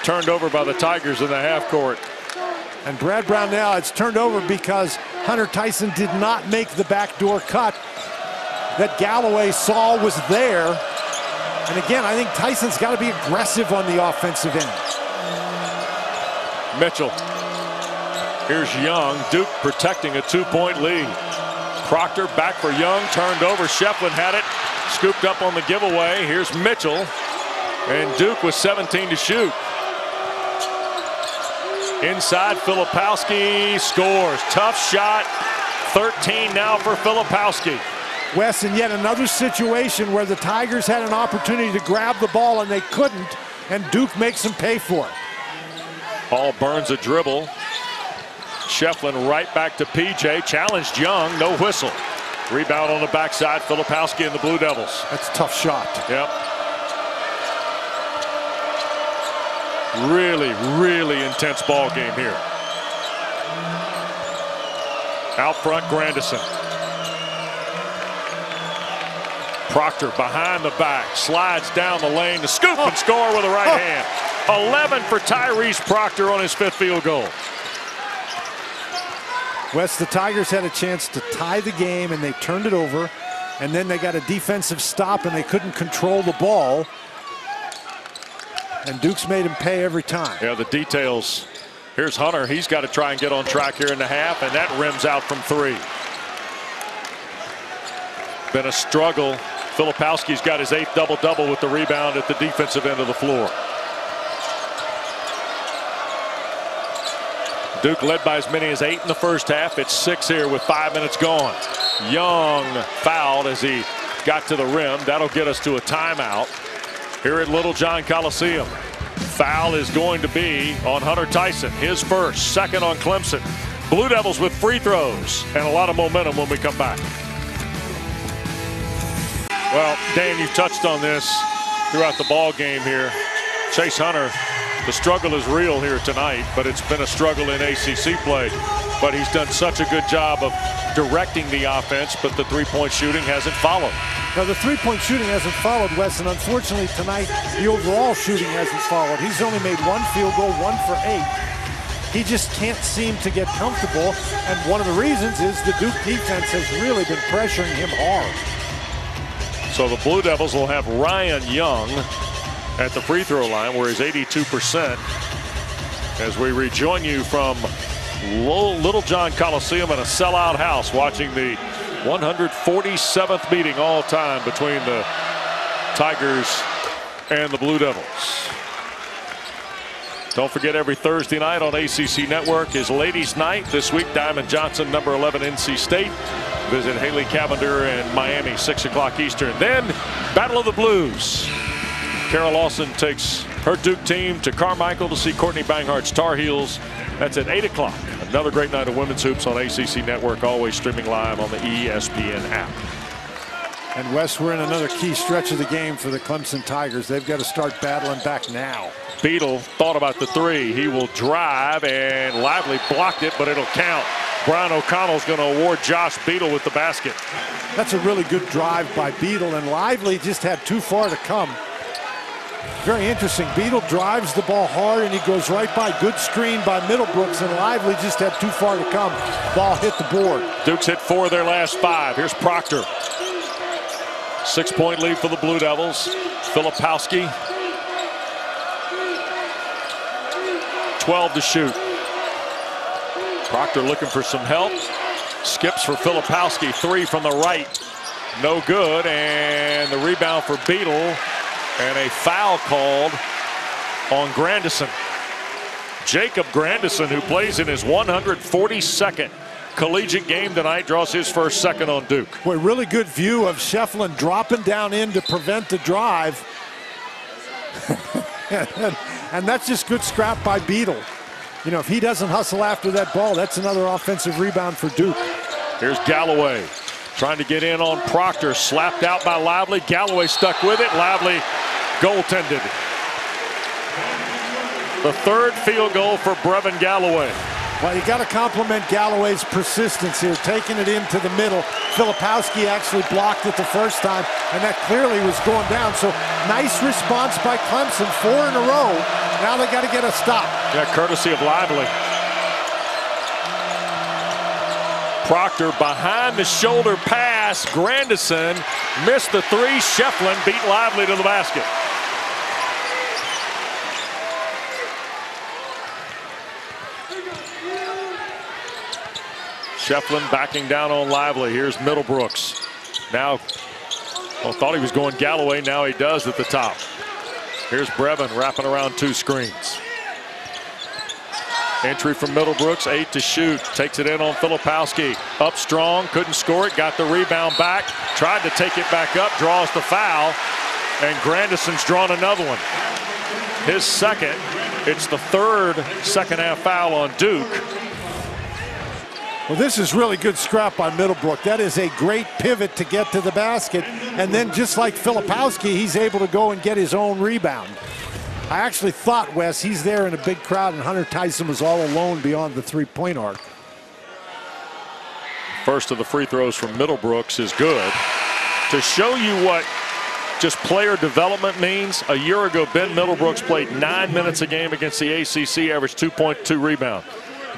Turned over by the Tigers in the half court. And Brad Brownell, it's turned over because Hunter Tyson did not make the backdoor cut that Galloway saw was there. And again, I think Tyson's got to be aggressive on the offensive end. Mitchell. Here's Young. Duke protecting a two-point lead. Proctor back for Young. Turned over. Schieffelin had it. Scooped up on the giveaway. Here's Mitchell. And Duke with 17 to shoot. Inside, Filipowski scores. Tough shot. 13 now for Filipowski. Wes, and yet another situation where the Tigers had an opportunity to grab the ball and they couldn't, and Duke makes them pay for it. Hall burns a dribble. Schieffelin right back to PJ. Challenged Young. No whistle. Rebound on the backside. Filipowski and the Blue Devils. That's a tough shot. Yep. Really, really intense ball game here. Out front, Grandison. Proctor behind the back, slides down the lane to scoop and score with the right hand. 11 for Tyrese Proctor on his fifth field goal. Wes, the Tigers had a chance to tie the game and they turned it over. And then they got a defensive stop and they couldn't control the ball. And Duke's made him pay every time. Yeah, the details. Here's Hunter. He's got to try and get on track here in the half, and that rims out from three. Been a struggle Filipowski's got his eighth double-double with the rebound at the defensive end of the floor. Duke led by as many as eight in the first half. It's six here with five minutes gone. Young fouled as he got to the rim. That'll get us to a timeout here at Littlejohn Coliseum. Foul is going to be on Hunter Tyson. His first, second on Clemson. Blue Devils with free throws and a lot of momentum when we come back. Well, Dan, you've touched on this throughout the ball game here. Chase Hunter, the struggle is real here tonight, but it's been a struggle in ACC play. But he's done such a good job of directing the offense, but the three-point shooting hasn't followed. Now, the three-point shooting hasn't followed, Wes, and unfortunately tonight, the overall shooting hasn't followed. He's only made one field goal, one for eight. He just can't seem to get comfortable, and one of the reasons is the Duke defense has really been pressuring him hard. So the Blue Devils will have Ryan Young at the free throw line where he's 82% as we rejoin you from Littlejohn Coliseum in a sellout house watching the 147th meeting all time between the Tigers and the Blue Devils. Don't forget every Thursday night on ACC Network is Ladies Night. This week, Diamond Johnson, number 11, NC State. Visit Haley Cavinder in Miami, 6 o'clock Eastern. Then, Battle of the Blues. Kara Lawson takes her Duke team to Carmichael to see Courtney Banghart's Tar Heels. That's at 8 o'clock. Another great night of women's hoops on ACC Network, always streaming live on the ESPN app. And Wes, we're in another key stretch of the game for the Clemson Tigers. They've got to start battling back now. Beadle thought about the three. He will drive and Lively blocked it, but it'll count. Brian O'Connell's going to award Josh Beadle with the basket. That's a really good drive by Beadle, and Lively just had too far to come. very interesting. Beadle drives the ball hard and he goes right by. Good screen by Middlebrooks and Lively just had too far to come. Ball hit the board. Dukes hit four of their last five. Here's Proctor. Six-point lead for the Blue Devils. Filipowski. 12 to shoot. Proctor looking for some help. Skips for Filipowski. Three from the right. No good. And the rebound for Beadle. And a foul called on Grandison. Jacob Grandison, who plays in his 142nd collegiate game tonight, draws his first second on Duke. Boy, really good view of Schieffelin dropping down in to prevent the drive. and that's just good scrap by Beadle. You know, if he doesn't hustle after that ball, that's another offensive rebound for Duke. Here's Galloway trying to get in on Proctor, slapped out by Lively. Galloway stuck with it. Lively goaltended. The third field goal for Brevin Galloway. Well, you got to compliment Galloway's persistence here, taking it into the middle. Filipowski actually blocked it the first time, and that clearly was going down. So nice response by Clemson, four in a row. Now they got to get a stop. Yeah, courtesy of Lively. Proctor behind the shoulder pass. Grandison missed the three. Schieffelin beat Lively to the basket. Schieffelin backing down on Lively. Here's Middlebrooks. Now, well, thought he was going Galloway. Now he does at the top. Here's Brevin wrapping around two screens. Entry from Middlebrooks, eight to shoot. Takes it in on Filipowski. Up strong, couldn't score it, got the rebound back. Tried to take it back up, draws the foul. And Grandison's drawn another one. His second. It's the third second half foul on Duke. Well, this is really good scrap by Middlebrook. That is a great pivot to get to the basket. And then just like Filipowski, he's able to go and get his own rebound. I actually thought, Wes, he's there in a big crowd, and Hunter Tyson was all alone beyond the three-point arc. First of the free throws from Middlebrooks is good. To show you what just player development means, a year ago, Ben Middlebrooks played nine minutes a game against the ACC, averaged 2.2 rebound.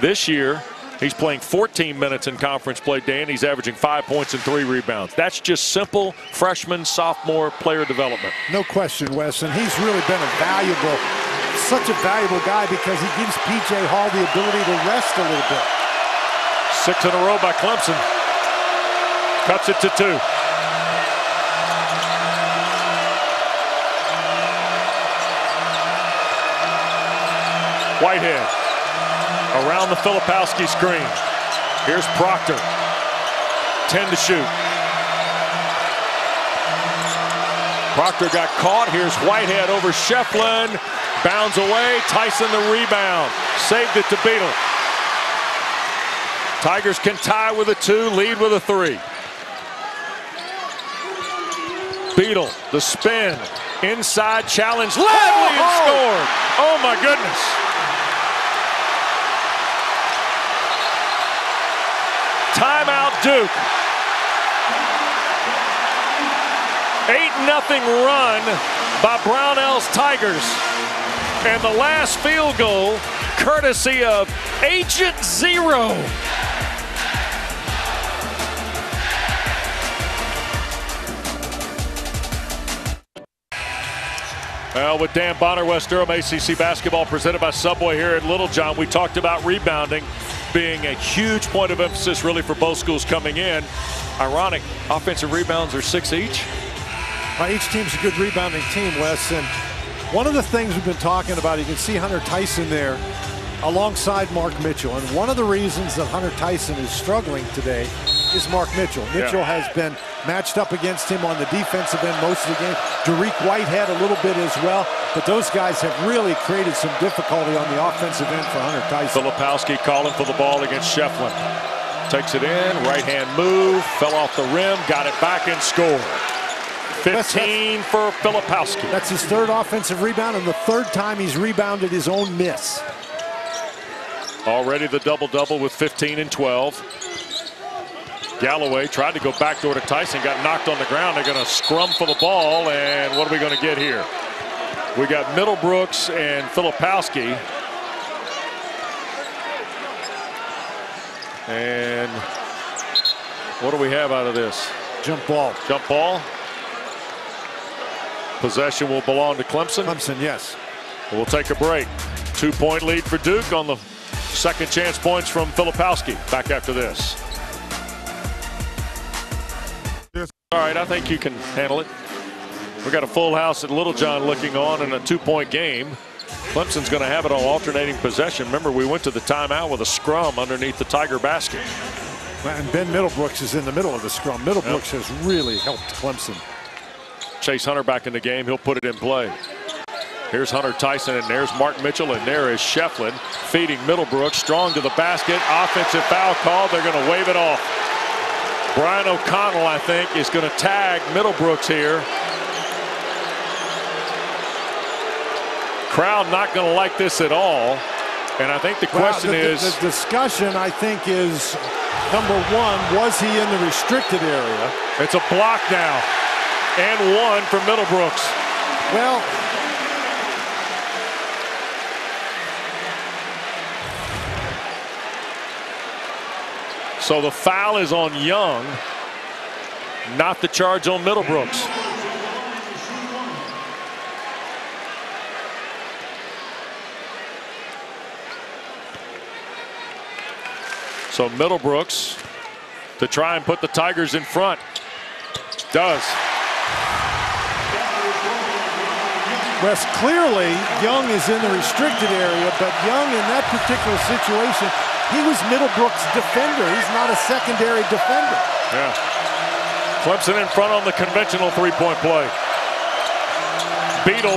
This year, He's playing 14 minutes in conference play, Dan. He's averaging five points and three rebounds. That's just simple freshman, sophomore player development. No question, Wes. And he's really been a valuable, such a valuable guy because he gives P.J. Hall the ability to rest a little bit. Six in a row by Clemson. Cuts it to two. Whitehead around the Filipowski screen. Here's Proctor. 10 to shoot. Proctor got caught. Here's Whitehead over Schieffelin. Bounds away. Tyson the rebound. Saved it to Beadle. Tigers can tie with a two, lead with a three. Beadle, the spin, inside challenge, Lively oh, and oh. scored. Oh my goodness. Duke. 8-0 run by Brownell's Tigers. And the last field goal, courtesy of Agent Zero. Well, with Dan Bonner, Wes Durham ACC basketball presented by Subway here at Littlejohn, we talked about rebounding being a huge point of emphasis really for both schools coming in. Ironic, offensive rebounds are six each. Well, each team's a good rebounding team, Wes. And one of the things we've been talking about, you can see Hunter Tyson there alongside Mark Mitchell. And one of the reasons that Hunter Tyson is struggling today is Mark Mitchell. Mitchell yeah. has been matched up against him on the defensive end most of the game. Dariq Whitehead a little bit as well. But those guys have really created some difficulty on the offensive end for Hunter Tyson. Filipowski calling for the ball against Schieffelin. Takes it in, right hand move, fell off the rim, got it back and scored. 15 for Filipowski. That's his third offensive rebound and the third time he's rebounded his own miss. Already the double-double with 15 and 12. Galloway tried to go backdoor to Tyson, got knocked on the ground. They're going to scrum for the ball, and what are we going to get here? We got Middlebrooks and Filipowski. And what do we have out of this? Jump ball. Jump ball. Possession will belong to Clemson. Clemson, yes. We'll take a break. Two point lead for Duke on the second chance points from Filipowski. Back after this. All right, I think you can handle it. We got a full house at Littlejohn looking on in a two point game. Clemson's going to have it on alternating possession. Remember, we went to the timeout with a scrum underneath the Tiger basket. And Ben Middlebrooks is in the middle of the scrum. Middlebrooks yep. has really helped Clemson. Chase Hunter back in the game. He'll put it in play. Here's Hunter Tyson, and there's Mark Mitchell, and there is Schieffelin feeding Middlebrooks. Strong to the basket. Offensive foul call. They're going to wave it off. Brian O'Connell, I think, is going to tag Middlebrooks here. Crowd not going to like this at all. And I think the question well, the, is... The, the discussion, I think, is, number one, was he in the restricted area? It's a block now. And one for Middlebrooks. Well, So the foul is on Young, not the charge on Middlebrooks. So Middlebrooks to try and put the Tigers in front. Does. Wes, clearly Young is in the restricted area, but Young in that particular situation he was Middlebrooks' defender. He's not a secondary defender. Yeah. Clemson in front on the conventional three-point play. Beadle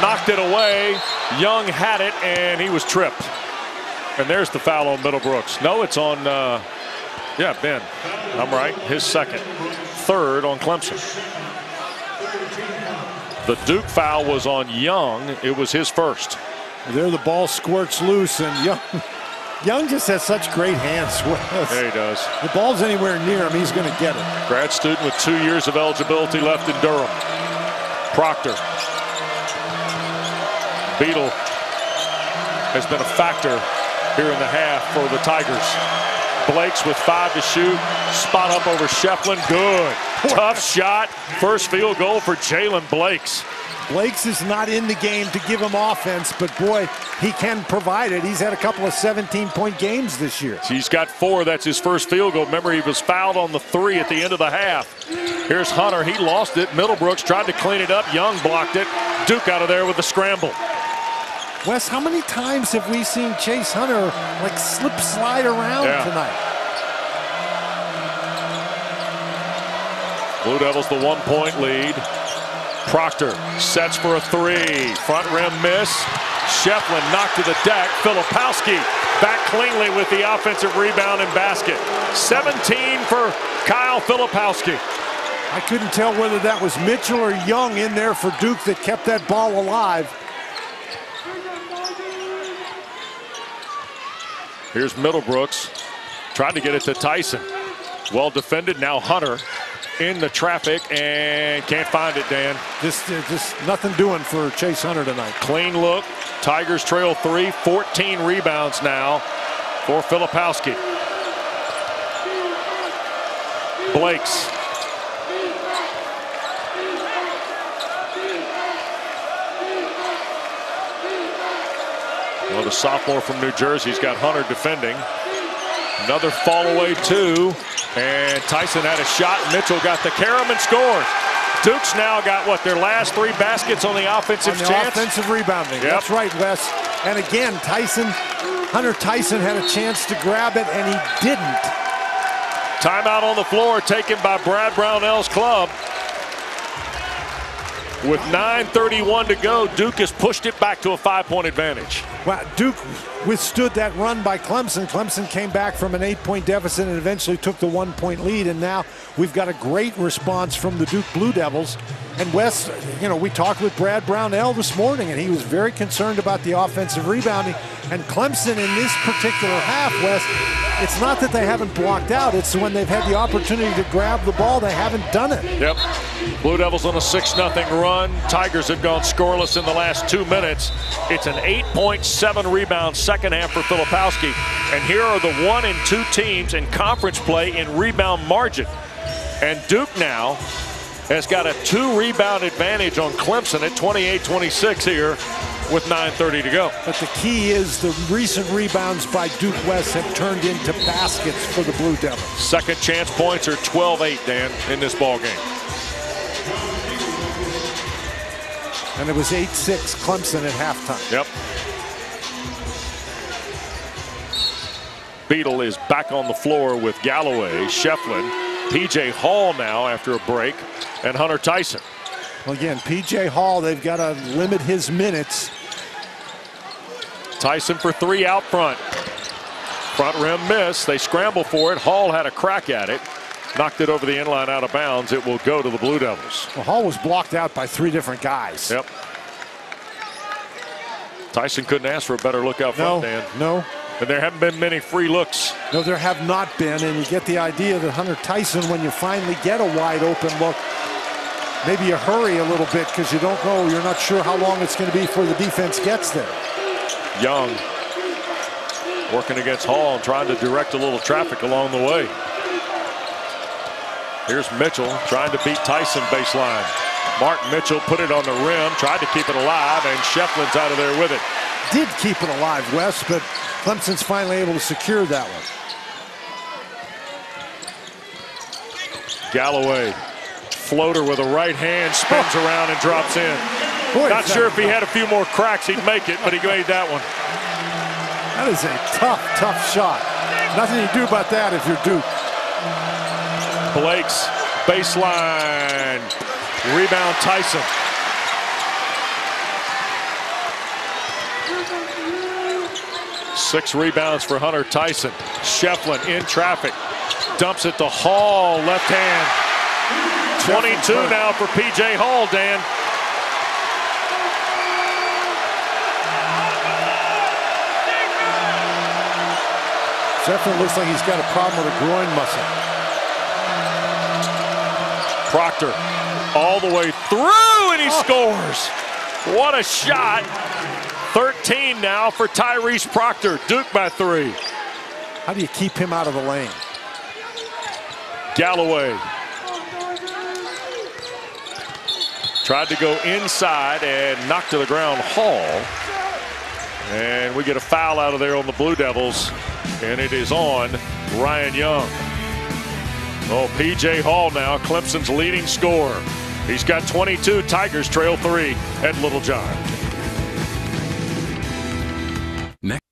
knocked it away. Young had it, and he was tripped. And there's the foul on Middlebrooks. No, it's on, uh, yeah, Ben. I'm right. His second. Third on Clemson. The Duke foul was on Young. It was his first. There the ball squirts loose, and Young Young just has such great hands. yeah, he does. The ball's anywhere near him, he's going to get it. Grad student with two years of eligibility left in Durham. Proctor. Beadle has been a factor here in the half for the Tigers. Blakes with five to shoot. Spot up over Schieffelin. Good. Tough shot. First field goal for Jalen Blakes. Blakes is not in the game to give him offense, but boy, he can provide it. He's had a couple of 17-point games this year. He's got four. That's his first field goal. Remember, he was fouled on the three at the end of the half. Here's Hunter. He lost it. Middlebrooks tried to clean it up. Young blocked it. Duke out of there with the scramble. Wes, how many times have we seen Chase Hunter like slip slide around yeah. tonight? Blue Devils the one-point lead. Proctor sets for a three. Front rim miss. Schieffelin knocked to the deck. Filipowski back cleanly with the offensive rebound and basket. 17 for Kyle Filipowski. I couldn't tell whether that was Mitchell or Young in there for Duke that kept that ball alive. Here's Middlebrooks. Tried to get it to Tyson. Well defended. Now Hunter in the traffic and can't find it, Dan. Just, uh, just nothing doing for Chase Hunter tonight. Clean look. Tigers trail three, 14 rebounds now for Filipowski. Blakes. The sophomore from New Jersey. He's got Hunter defending. Another fall away two. And Tyson had a shot. Mitchell got the carom and scores. Duke's now got what their last three baskets on the offensive on the chance. offensive rebounding. Yep. That's right, Wes. And again, Tyson, Hunter Tyson had a chance to grab it and he didn't. Timeout on the floor taken by Brad Brownell's club. With 9.31 to go, Duke has pushed it back to a five-point advantage. Well, Duke withstood that run by Clemson. Clemson came back from an eight-point deficit and eventually took the one-point lead. And now we've got a great response from the Duke Blue Devils. And Wes, you know, we talked with Brad Brownell this morning, and he was very concerned about the offensive rebounding. And Clemson in this particular half, Wes, it's not that they haven't blocked out. It's when they've had the opportunity to grab the ball, they haven't done it. Yep. Blue Devils on a 6-0 run. Tigers have gone scoreless in the last two minutes. It's an 8.7 rebound second half for Filipowski. And here are the one and two teams in conference play in rebound margin. And Duke now has got a two rebound advantage on Clemson at 28-26 here with 9.30 to go. But the key is the recent rebounds by Duke Wes have turned into baskets for the Blue Devils. Second chance points are 12-8, Dan, in this ball game. And it was 8-6 Clemson at halftime. Yep. Beadle is back on the floor with Galloway, Schieffelin, PJ Hall now after a break, and Hunter Tyson. Well, again, PJ Hall, they've got to limit his minutes. Tyson for three out front. Front rim miss. They scramble for it. Hall had a crack at it. Knocked it over the inline out of bounds. It will go to the Blue Devils. Well, Hall was blocked out by three different guys. Yep. Tyson couldn't ask for a better look out front, no, Dan. No. And there haven't been many free looks. No, there have not been. And you get the idea that Hunter Tyson, when you finally get a wide open look, maybe you hurry a little bit because you don't know, you're not sure how long it's going to be before the defense gets there. Young working against Hall and trying to direct a little traffic along the way. Here's Mitchell trying to beat Tyson baseline. Mark Mitchell put it on the rim, tried to keep it alive, and Schieffelin's out of there with it. Did keep it alive, Wes, but Clemson's finally able to secure that one. Galloway, floater with a right hand, spins oh. around and drops in. Boy, Not sure if he had a few more cracks, he'd make it, but he made that one. That is a tough, tough shot. Nothing you do about that if you're Duke. Blakes baseline. Rebound Tyson. Six rebounds for Hunter Tyson. Schieffelin in traffic. Dumps it to Hall, left hand. 22 now for P.J. Hall, Dan. Schieffelin looks like he's got a problem with a groin muscle. Proctor all the way through, and he oh. scores. What a shot. 13 now for Tyrese Proctor. Duke by three. How do you keep him out of the lane? Galloway. Tried to go inside and knocked to the ground Hall. And we get a foul out of there on the Blue Devils. And it is on Ryan Young. Oh, P.J. Hall now, Clemson's leading scorer. He's got 22. Tigers trail three at Littlejohn. Next.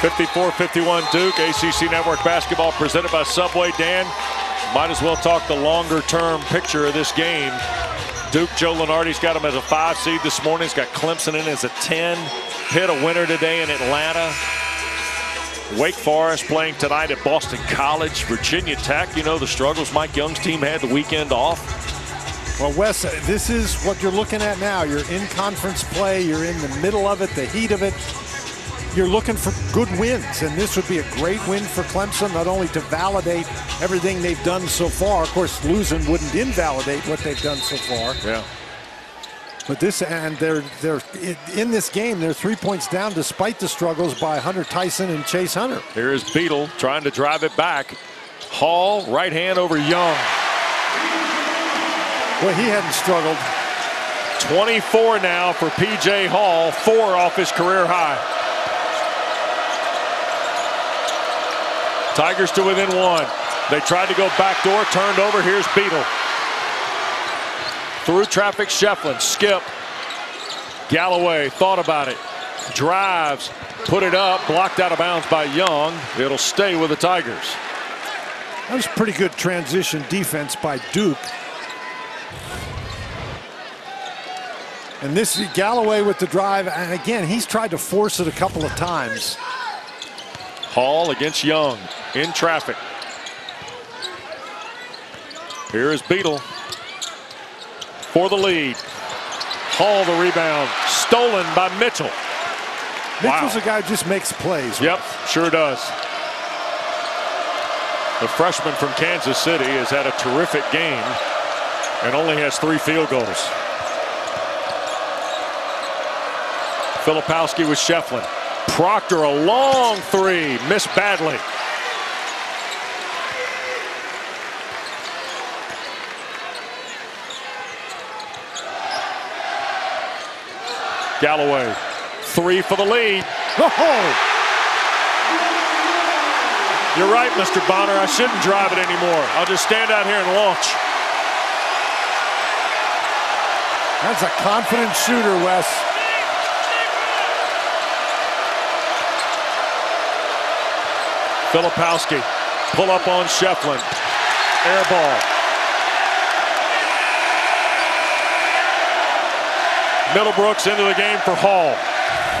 54-51 Duke. ACC Network basketball presented by Subway. Dan, might as well talk the longer-term picture of this game. Duke, Joe Lunardi's got him as a five seed this morning. He's got Clemson in as a 10. Hit a winner today in Atlanta. Wake Forest playing tonight at Boston College. Virginia Tech, you know the struggles Mike Young's team had the weekend off. Well, Wes, this is what you're looking at now. You're in conference play. You're in the middle of it, the heat of it. You're looking for good wins, and this would be a great win for Clemson, not only to validate everything they've done so far. Of course, losing wouldn't invalidate what they've done so far. Yeah. But this and they're they're in this game. They're three points down despite the struggles by Hunter Tyson and Chase Hunter. Here is Beadle trying to drive it back. Hall right hand over Young. Well, he hadn't struggled. 24 now for P.J. Hall, four off his career high. Tigers to within one. They tried to go backdoor, turned over. Here's Beadle. Through traffic, Schieffelin. skip. Galloway thought about it. Drives, put it up, blocked out of bounds by Young. It'll stay with the Tigers. That was pretty good transition defense by Duke. And this is Galloway with the drive. And again, he's tried to force it a couple of times. Hall against Young in traffic. Here is Beadle for the lead. Hall the rebound. Stolen by Mitchell. Mitchell's wow. a guy who just makes plays. Yep, sure does. The freshman from Kansas City has had a terrific game and only has three field goals. Filipowski with Schieffelin. Proctor a long three, missed badly. Galloway, three for the lead. Oh! You're right, Mr. Bonner. I shouldn't drive it anymore. I'll just stand out here and launch. That's a confident shooter, Wes. Filipowski pull up on Schieffelin. Air ball. Middlebrooks into the game for Hall.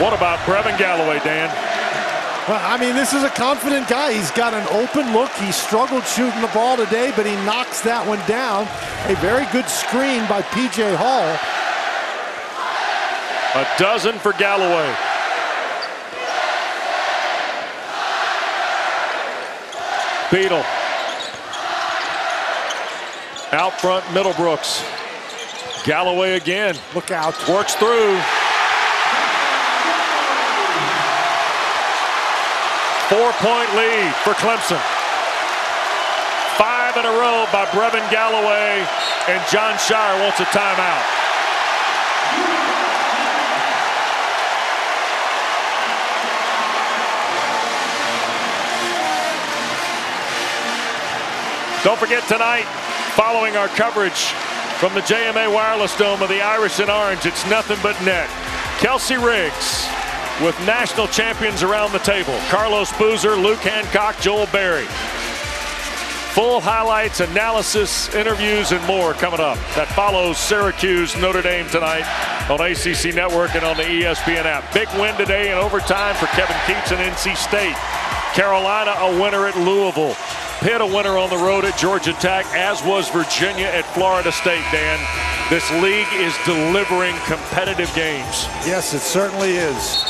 What about Brevin Galloway, Dan? Well, I mean, this is a confident guy. He's got an open look. He struggled shooting the ball today, but he knocks that one down. A very good screen by P.J. Hall. A dozen for Galloway. Beadle. Out front, Middlebrooks. Galloway again. Look out. Works through. Four-point lead for Clemson. Five in a row by Brevin Galloway, and Jon Scheyer wants a timeout. Don't forget tonight, following our coverage from the JMA Wireless Dome of the Irish and Orange, it's nothing but net. Kelsey Riggs, with national champions around the table. Carlos Boozer, Luke Hancock, Joel Berry. Full highlights, analysis, interviews, and more coming up. That follows Syracuse Notre Dame tonight on ACC Network and on the ESPN app. Big win today in overtime for Kevin Keatts and NC State. Carolina a winner at Louisville. Pitt a winner on the road at Georgia Tech, as was Virginia at Florida State, Dan. This league is delivering competitive games. Yes, it certainly is.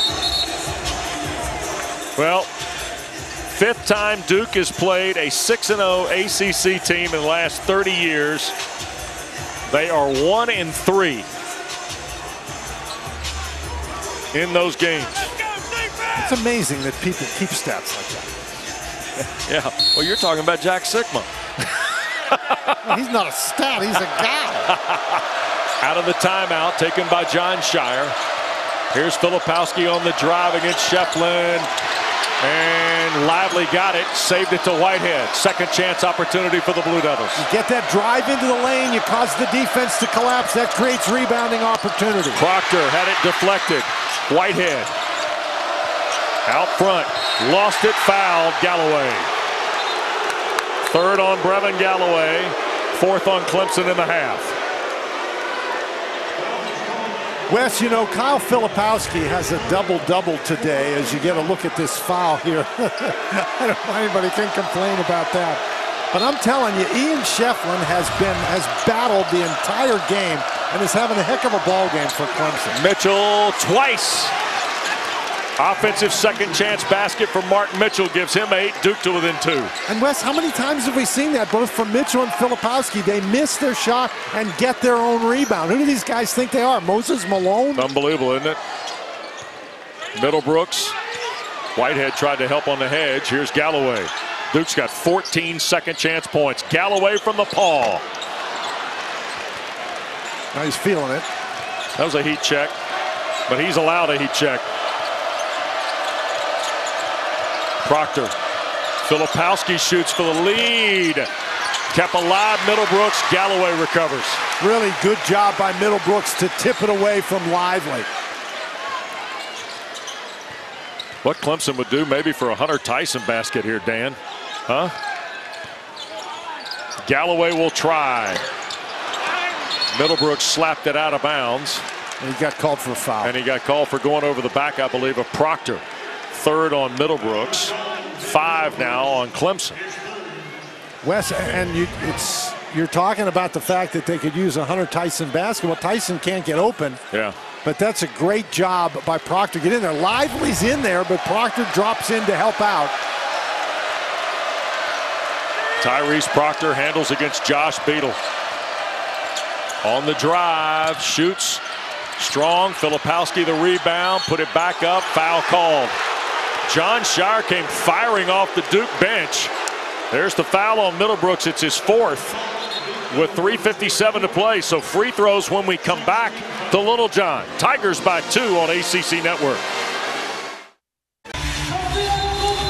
Well, fifth time Duke has played a 6-0 ACC team in the last 30 years. They are 1 and 3 in those games. It's amazing that people keep stats like that. Yeah, well, you're talking about Jack Sikma. well, he's not a stat, he's a guy. Out of the timeout taken by Jon Scheyer. Here's Filipowski on the drive against Schieffelin. And Lively got it, saved it to Whitehead. Second chance opportunity for the Blue Devils. You get that drive into the lane, you cause the defense to collapse. That creates rebounding opportunity. Proctor had it deflected. Whitehead out front. Lost it, fouled Galloway. Third on Brevin Galloway. Fourth on Clemson in the half. Wes, you know, Kyle Filipowski has a double-double today as you get a look at this foul here. I don't know anybody can complain about that. But I'm telling you, Ian Schieffelin has been has battled the entire game and is having a heck of a ball game for Clemson. Mitchell twice Offensive second chance basket from Mark Mitchell gives him eight. Duke to within two. And Wes, how many times have we seen that both from Mitchell and Filipowski? They miss their shot and get their own rebound. Who do these guys think they are? Moses Malone? Unbelievable, isn't it? Middlebrooks. Whitehead tried to help on the hedge. Here's Galloway. Duke's got 14 second chance points. Galloway from the paw. Now he's feeling it. That was a heat check, but he's allowed a heat check. Proctor. Filipowski shoots for the lead. Kept alive, Middlebrooks. Galloway recovers. Really good job by Middlebrooks to tip it away from Lively. What Clemson would do maybe for a Hunter Tyson basket here, Dan. Huh? Galloway will try. Middlebrooks slapped it out of bounds. And he got called for a foul. And he got called for going over the back, I believe, of Proctor third on Middlebrooks, five now on Clemson. Wes, and you, it's you're talking about the fact that they could use a Hunter Tyson basketball. Tyson can't get open. Yeah. But that's a great job by Proctor. Get in there. Lively's in there, but Proctor drops in to help out. Tyrese Proctor handles against Josh Beadle. On the drive, shoots strong. Filipowski the rebound, put it back up, foul called. Jon Scheyer came firing off the Duke bench. There's the foul on Middlebrooks. It's his fourth with 3.57 to play. So free throws when we come back to Littlejohn. Tigers by two on ACC Network.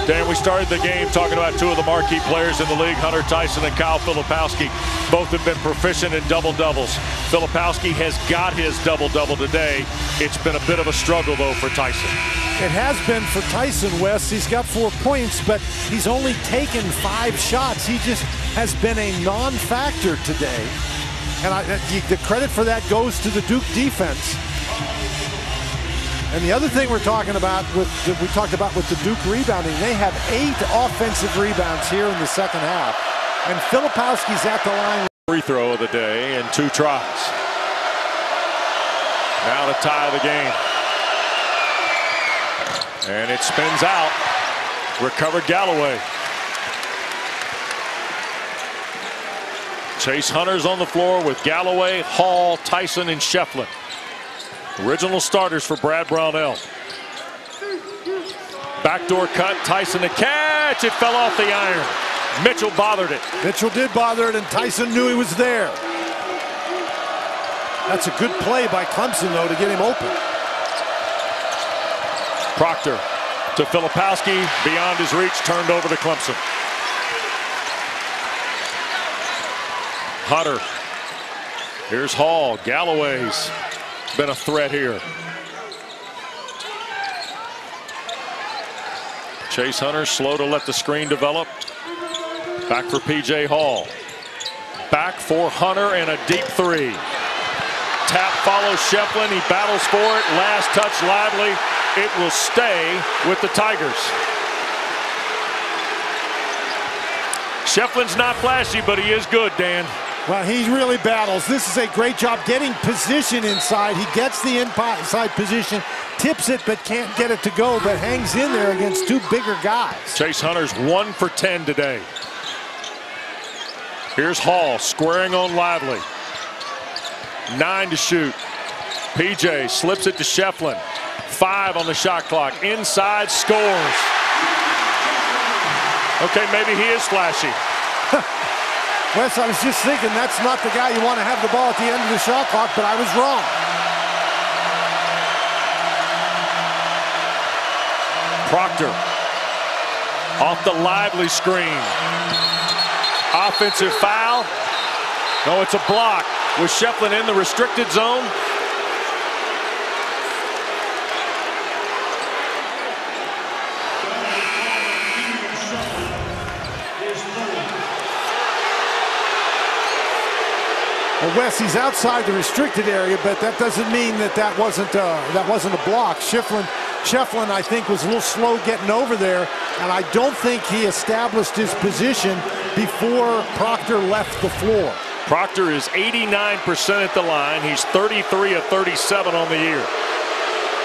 Dan, we started the game talking about two of the marquee players in the league, Hunter Tyson and Kyle Filipowski. Both have been proficient in double-doubles. Filipowski has got his double-double today. It's been a bit of a struggle, though, for Tyson. It has been for Tyson Wes. He's got four points, but he's only taken five shots. He just has been a non-factor today. And I, the credit for that goes to the Duke defense. And the other thing we're talking about with we talked about with the Duke rebounding, they have eight offensive rebounds here in the second half. And Filipowski's at the line. Free throw of the day and two tries. Now to tie the game. And it spins out. Recovered Galloway. Chase Hunter's on the floor with Galloway, Hall, Tyson, and Schieffelin. Original starters for Brad Brownell. Backdoor cut, Tyson to catch. It fell off the iron. Mitchell bothered it. Mitchell did bother it, and Tyson knew he was there. That's a good play by Clemson, though, to get him open. Proctor to Filipowski, beyond his reach, turned over to Clemson. Hunter. Here's Hall, Galloway's been a threat here. Chase Hunter slow to let the screen develop. Back for P.J. Hall. Back for Hunter and a deep three. Tap follows Schieffelin. He battles for it. Last touch lively. It will stay with the Tigers. Schieffelin's not flashy, but he is good, Dan. Well, he really battles. This is a great job getting position inside. He gets the inside position, tips it, but can't get it to go, but hangs in there against two bigger guys. Chase Hunter's one for 10 today. Here's Hall squaring on Lively. Nine to shoot. PJ slips it to Schieffelin. Five on the shot clock. Inside scores. Okay, maybe he is flashy. Wes, I was just thinking that's not the guy you want to have the ball at the end of the shot clock, but I was wrong. Proctor off the lively screen. Offensive foul. No, it's a block with Schieffelin in the restricted zone. Well, Wes, he's outside the restricted area, but that doesn't mean that that wasn't uh, that wasn't a block. Schieffelin, Schieffelin, I think, was a little slow getting over there, and I don't think he established his position before Proctor left the floor. Proctor is 89% at the line. He's 33 of 37 on the year.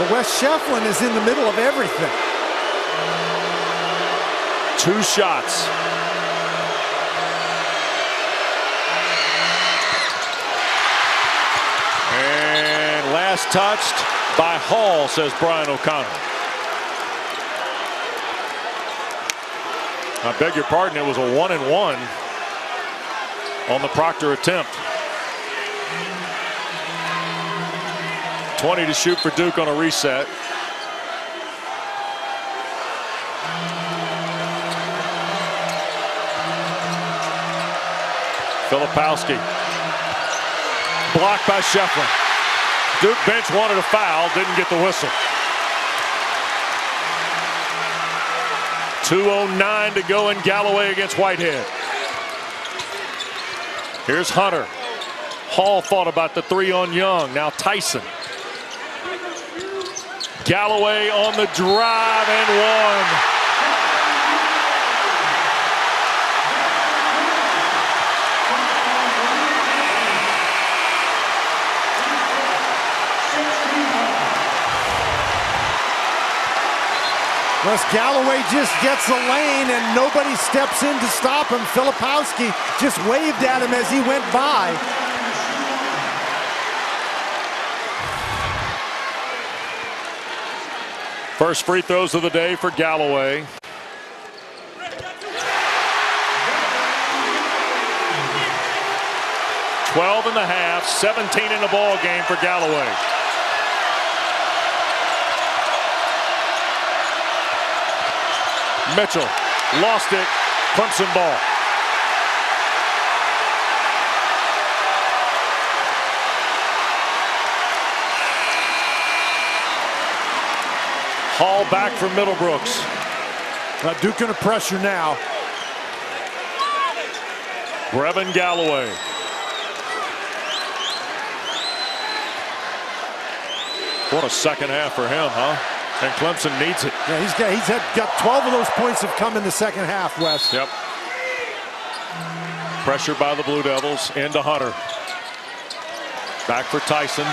But Wes Schieffelin is in the middle of everything. Two shots. Touched by Hall, says Brian O'Connell. I beg your pardon, it was a one and one on the Proctor attempt. 20 to shoot for Duke on a reset. Filipowski. Blocked by Schieffelin. Duke bench wanted a foul, didn't get the whistle. 2.09 to go in Galloway against Whitehead. Here's Hunter. Hall thought about the three on Young. Now Tyson. Galloway on the drive and one. Wes Galloway just gets a lane and nobody steps in to stop him. Filipowski just waved at him as he went by. First free throws of the day for Galloway. Twelve and a half, 17 in the ball game for Galloway. Mitchell lost it. Clemson ball. Hall back for Middlebrooks. Uh, Duke under pressure now. Brevin Galloway. What a second half for him, huh? And Clemson needs it. Yeah, he's got he's had, got 12 of those points have come in the second half, Wes. Yep. Pressure by the Blue Devils into Hunter. Back for Tyson.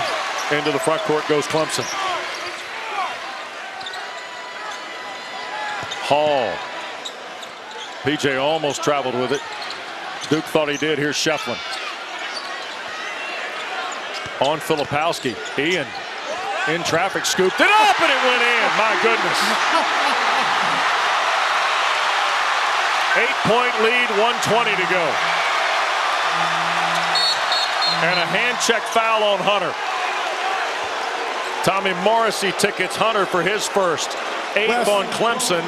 Into the front court goes Clemson. Hall. PJ almost traveled with it. Duke thought he did. Here's Schieffelin. On Filipowski. Ian in traffic scooped it up and it went in. My goodness. Eight point lead, 120 to go. And a hand check foul on Hunter. Tommy Morrissey tickets Hunter for his first. Eighth Wes, on Clemson.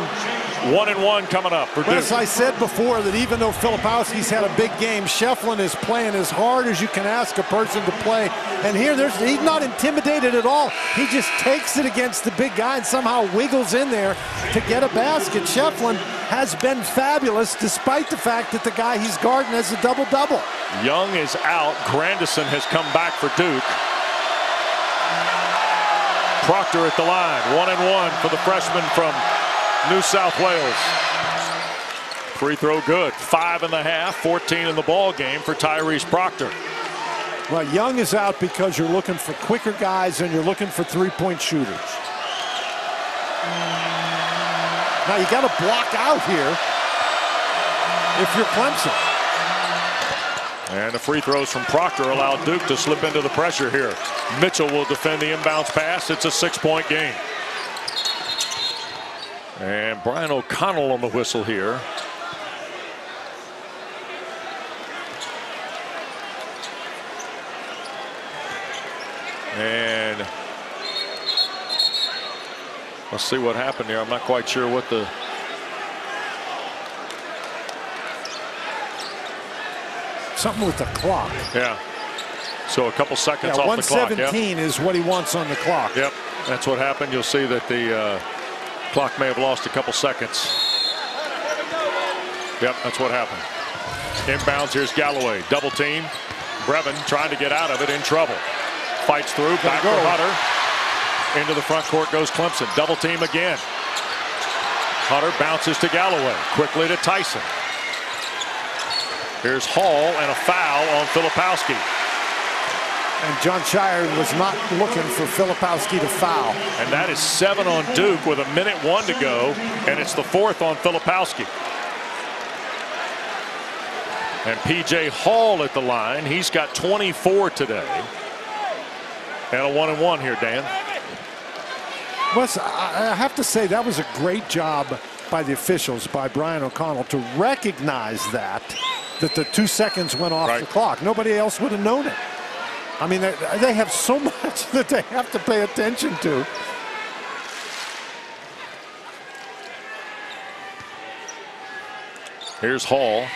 One and one coming up for Duke. Wes, I said before that even though Filipowski's had a big game, Schieffelin is playing as hard as you can ask a person to play. And here, there's he's not intimidated at all. He just takes it against the big guy and somehow wiggles in there to get a basket. Schieffelin has been fabulous despite the fact that the guy he's guarding has a double-double. Young is out. Grandison has come back for Duke. Proctor at the line. One and one for the freshman from New South Wales. Free throw good. Five and a half, 14 in the ball game for Tyrese Proctor. Well, Young is out because you're looking for quicker guys and you're looking for three-point shooters. Now you got to block out here if you're Clemson. And the free throws from Proctor allow Duke to slip into the pressure here. Mitchell will defend the inbounds pass. It's a six-point game. And Brian O'Connell on the whistle here. And let's see what happened here. I'm not quite sure what the Something with the clock. yeah. So a couple seconds Yeah, off the clock. Yep. 117 is what he wants on the clock. Yep, that's what happened. You'll see that the uh, clock may have lost a couple seconds. Yep, that's what happened. Inbounds, here's Galloway. Double team. Brevin trying to get out of it, in trouble. Fights through, back for Hunter. Into the front court goes Clemson. Double team again. Hunter bounces to Galloway. Quickly to Tyson. Here's Hall and a foul on Filipowski. And Jon Scheyer was not looking for Filipowski to foul. And that is seven on Duke with a minute one to go. And it's the fourth on Filipowski. And P.J. Hall at the line. He's got 24 today. And a one and one here, Dan. Wes, I have to say that was a great job by the officials, by Brian O'Connell, to recognize that, that the two seconds went off Right. the clock. Nobody else would have known it. I mean, they, they have so much that they have to pay attention to. Here's Hall.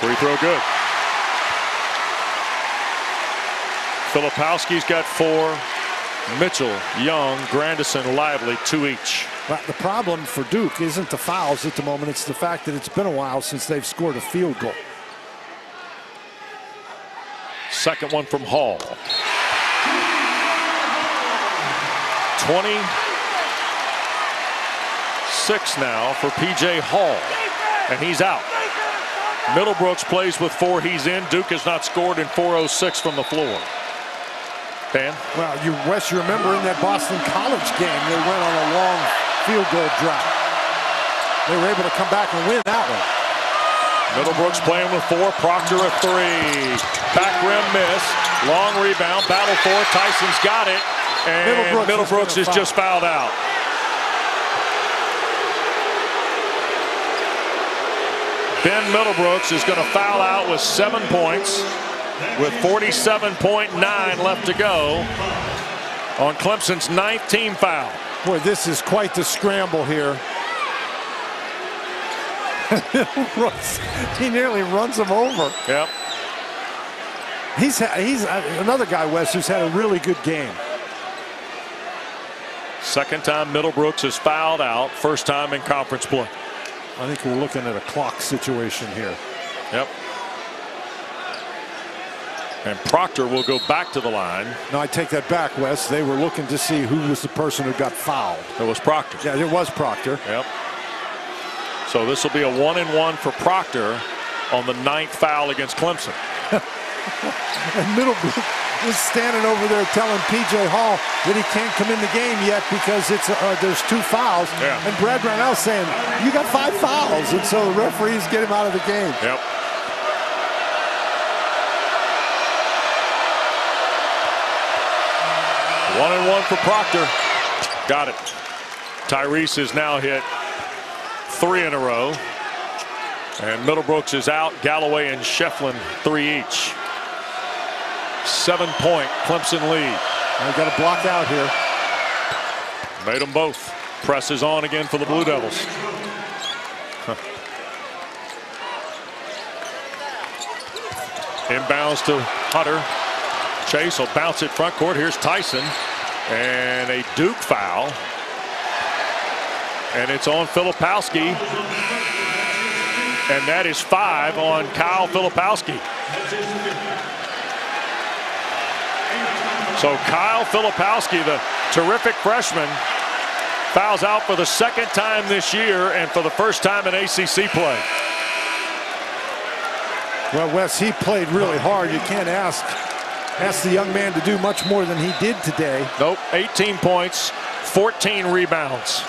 Free throw good. Filipowski's got four. Mitchell, Young, Grandison, Lively, two each. But the problem for Duke isn't the fouls at the moment. It's the fact that it's been a while since they've scored a field goal. Second one from Hall. 26 now for P.J. Hall. And he's out. Middlebrooks plays with four. He's in. Duke has not scored in 4.06 from the floor. Dan? Well, you Wes, you remember in that Boston College game, they went on a long field goal drought. They were able to come back and win that one. Middlebrooks playing with four. Proctor a three. Back rim miss. Long rebound. Battle for. Tyson's got it. And Middlebrooks, Middlebrooks is, is just fouled out. Ben Middlebrooks is going to foul out with seven points with 47.9 left to go on Clemson's ninth team foul. Boy, this is quite the scramble here. he nearly runs him over. Yep. He's he's uh, another guy, Wes, who's had a really good game. Second time Middlebrooks is fouled out. First time in conference play. I think we're looking at a clock situation here. Yep. And Proctor will go back to the line. No, I take that back, Wes. They were looking to see who was the person who got fouled. It was Proctor. Yeah, it was Proctor. Yep. So this will be a one and one for Proctor on the ninth foul against Clemson. and Middlebrook is standing over there telling P.J. Hall that he can't come in the game yet because it's uh, there's two fouls. Yeah. And Brad Brownell saying, you got five fouls. And so the referees get him out of the game. Yep. One and one for Proctor. Got it. Tyrese has now hit three in a row. And Middlebrooks is out. Galloway and Schieffelin three each. Seven point Clemson lead. I got a block out here. Made them both. Presses on again for the Blue Devils. Huh. Inbounds to Hunter. Chase will bounce it front court. Here's Tyson. And a Duke foul. And it's on Filipowski. And that is five on Kyle Filipowski. So Kyle Filipowski, the terrific freshman, fouls out for the second time this year and for the first time in ACC play. Well, Wes, he played really hard. You can't ask ask the young man to do much more than he did today. Nope, 18 points, 14 rebounds.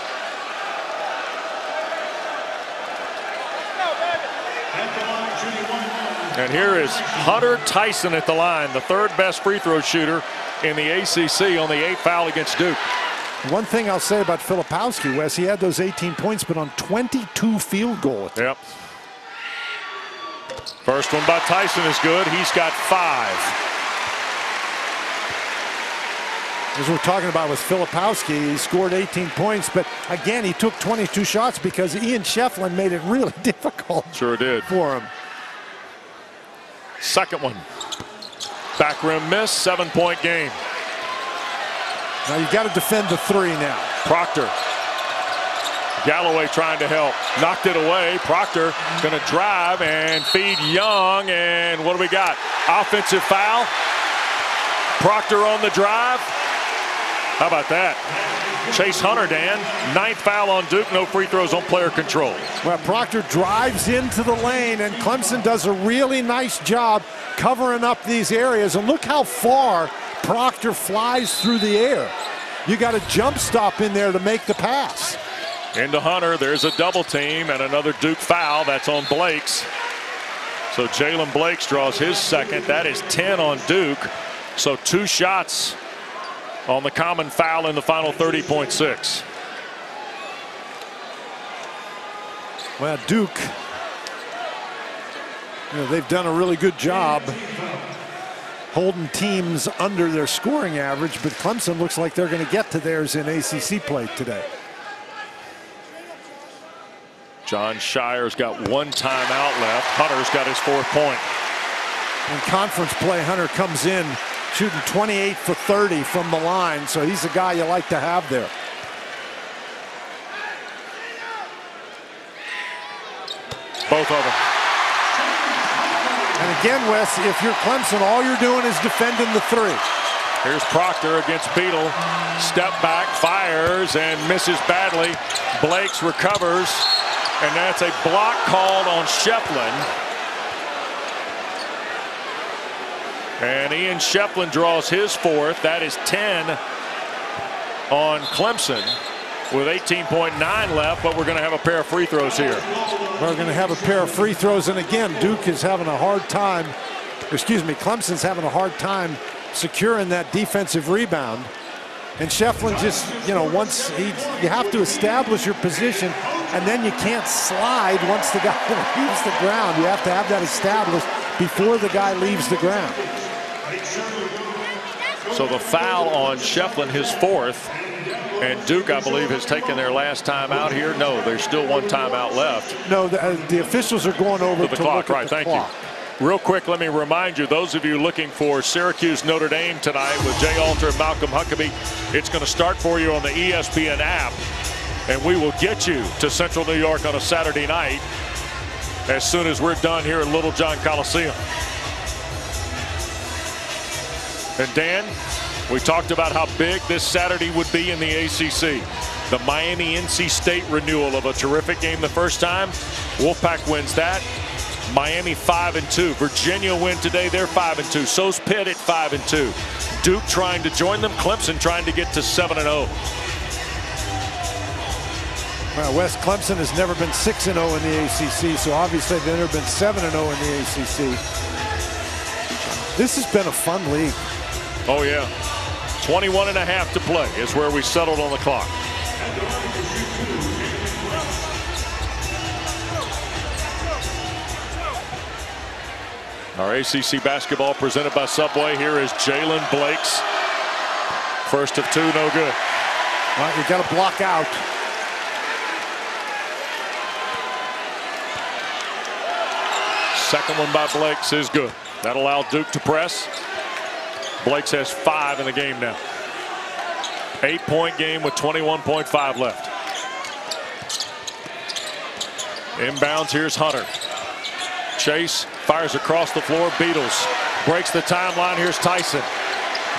And here is Hunter Tyson at the line, the third best free throw shooter in the ACC on the eighth foul against Duke. One thing I'll say about Filipowski, Wes, he had those 18 points, but on 22 field goals. Yep. First one by Tyson is good. He's got five. As we're talking about with Filipowski, he scored 18 points, but again, he took 22 shots because Ian Schieffelin made it really difficult Sure did. for him. Second one. Back rim miss, seven point game. Now you got to defend the three now. Proctor. Galloway trying to help. Knocked it away. Proctor going to drive and feed Young. And what do we got? Offensive foul. Proctor on the drive. How about that? Chase Hunter, Dan. Ninth foul on Duke. No free throws on player control. Well, Proctor drives into the lane, and Clemson does a really nice job covering up these areas. And look how far Proctor flies through the air. You got a jump stop in there to make the pass. Into Hunter. There's a double team and another Duke foul. That's on Blakes. So Jaylen Blakes draws his second. That is 10 on Duke. So two shots on the common foul in the final 30.6. Well, Duke, you know, they've done a really good job holding teams under their scoring average, but Clemson looks like they're going to get to theirs in ACC play today. Jon Scheyer's got one timeout left. Hunter's got his fourth point. In conference play, Hunter comes in shooting 28 for 30 from the line, so he's a guy you like to have there. Both of them. And again, Wes, if you're Clemson, all you're doing is defending the three. Here's Proctor against Beadle. Step back, fires, and misses badly. Blakes recovers, and that's a block called on Schieffelin. And Ian Schieffelin draws his fourth. That is 10 on Clemson. with 18.9 left, but we're going to have a pair of free throws here. We're going to have a pair of free throws, and again, Duke is having a hard time, excuse me, Clemson's having a hard time securing that defensive rebound. And Schieffelin just, you know, once he, you have to establish your position, and then you can't slide once the guy leaves the ground. You have to have that established before the guy leaves the ground. So the foul on Schieffelin, his fourth. And Duke, I believe, has taken their last time out here. No, there's still one timeout left. No, the, uh, the officials are going over to the to clock. right, the thank clock. you. Real quick, let me remind you, those of you looking for Syracuse Notre Dame tonight with Jay Alter and Malcolm Huckaby, it's going to start for you on the ESPN app. And we will get you to Central New York on a Saturday night as soon as we're done here at Littlejohn Coliseum. And Dan, we talked about how big this Saturday would be in the ACC. The Miami NC State renewal of a terrific game the first time. Wolfpack wins that. Miami 5 and 2. Virginia win today. They're 5 and 2. So's Pitt at 5 and 2. Duke trying to join them. Clemson trying to get to 7 and 0. Well, Wes Clemson has never been 6 and 0 in the ACC, so obviously they've never been 7 and 0 in the ACC. This has been a fun league. Oh, yeah. 21 and a half to play is where we settled on the clock. Our ACC basketball presented by Subway. Here is Jaylen Blakes first of two, no good. Well, you got to block out. Second one by Blakes is good. That allowed Duke to press. Blakes has five in the game now. Eight point game with 21.5 left. Inbounds, here's Hunter. Chase fires across the floor. Beadle's breaks the timeline. Here's Tyson.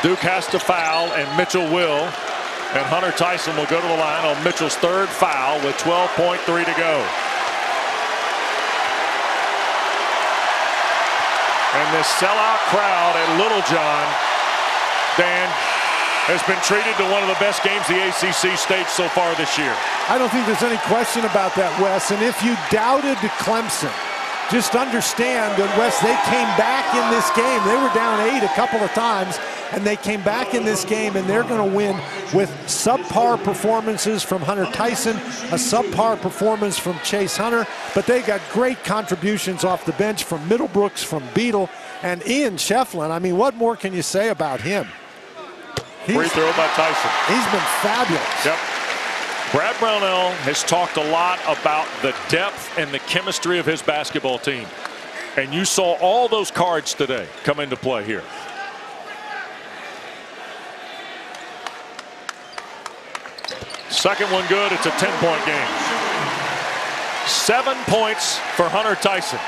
Duke has to foul, and Mitchell will. And Hunter Tyson will go to the line on Mitchell's third foul with 12.3 to go. And this sellout crowd at Littlejohn, Dan, has been treated to one of the best games the ACC staged so far this year. I don't think there's any question about that, Wes. And if you doubted Clemson, just understand that, Wes, they came back in this game. They were down eight a couple of times, and they came back in this game, and they're going to win with subpar performances from Hunter Tyson, a subpar performance from Chase Hunter, but they got great contributions off the bench from Middlebrooks, from Beadle, and Ian Schieffelin. I mean, what more can you say about him? Free He's, throw by Tyson. he's been fabulous. Yep. Brad Brownell has talked a lot about the depth and the chemistry of his basketball team. And you saw all those cards today come into play here. Second one good. It's a 10-point game. Seven points for Hunter Tyson.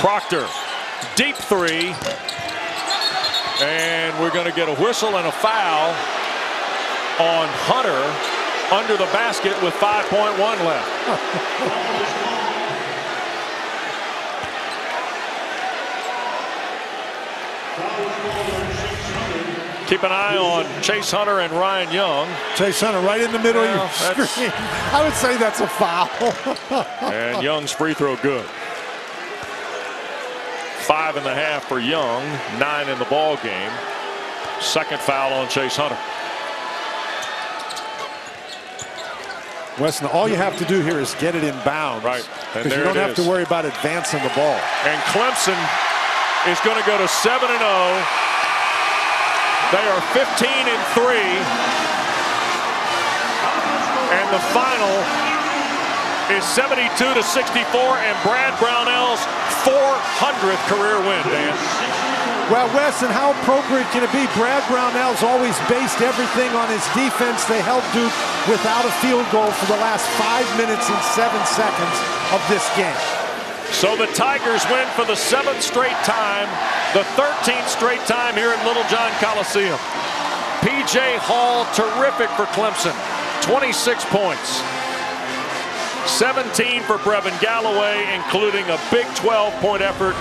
Proctor, deep three. And we're going to get a whistle and a foul on Hunter under the basket with 5.1 left. Keep an eye on Chase Hunter and Ryan Young. Chase Hunter right in the middle Well, of your screen. I would say that's a foul. And Young's free throw good. Five and a half for Young, nine in the ball game. Second foul on Chase Hunter. Weston, all you have to do here is get it in bounds. Right. And you don't have is. to worry about advancing the ball. And Clemson is going to go to 7 and 0. They are 15 and 3. And the final is 72 to 64 and Brad Brownell's 400th career win, Dan. Well, Wes, and how appropriate can it be? Brad Brownell's always based everything on his defense. They held Duke without a field goal for the last five minutes and seven seconds of this game. So the Tigers win for the seventh straight time, the 13th straight time here at Littlejohn Coliseum. PJ Hall, terrific for Clemson, 26 points. 17 for Brevin Galloway, including a big 12-point effort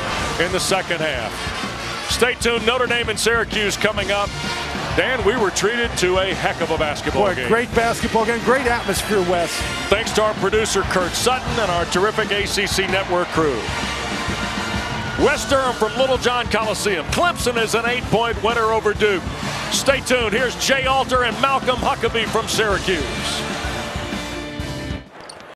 in the second half. Stay tuned, Notre Dame and Syracuse coming up Dan, we were treated to a heck of a basketball Boy, game. great basketball game, great atmosphere, Wes. Thanks to our producer, Kurt Sutton, and our terrific ACC Network crew. Wes Durham from Littlejohn Coliseum. Clemson is an eight-point winner over Duke. Stay tuned. Here's Jay Alter and Malcolm Huckaby from Syracuse.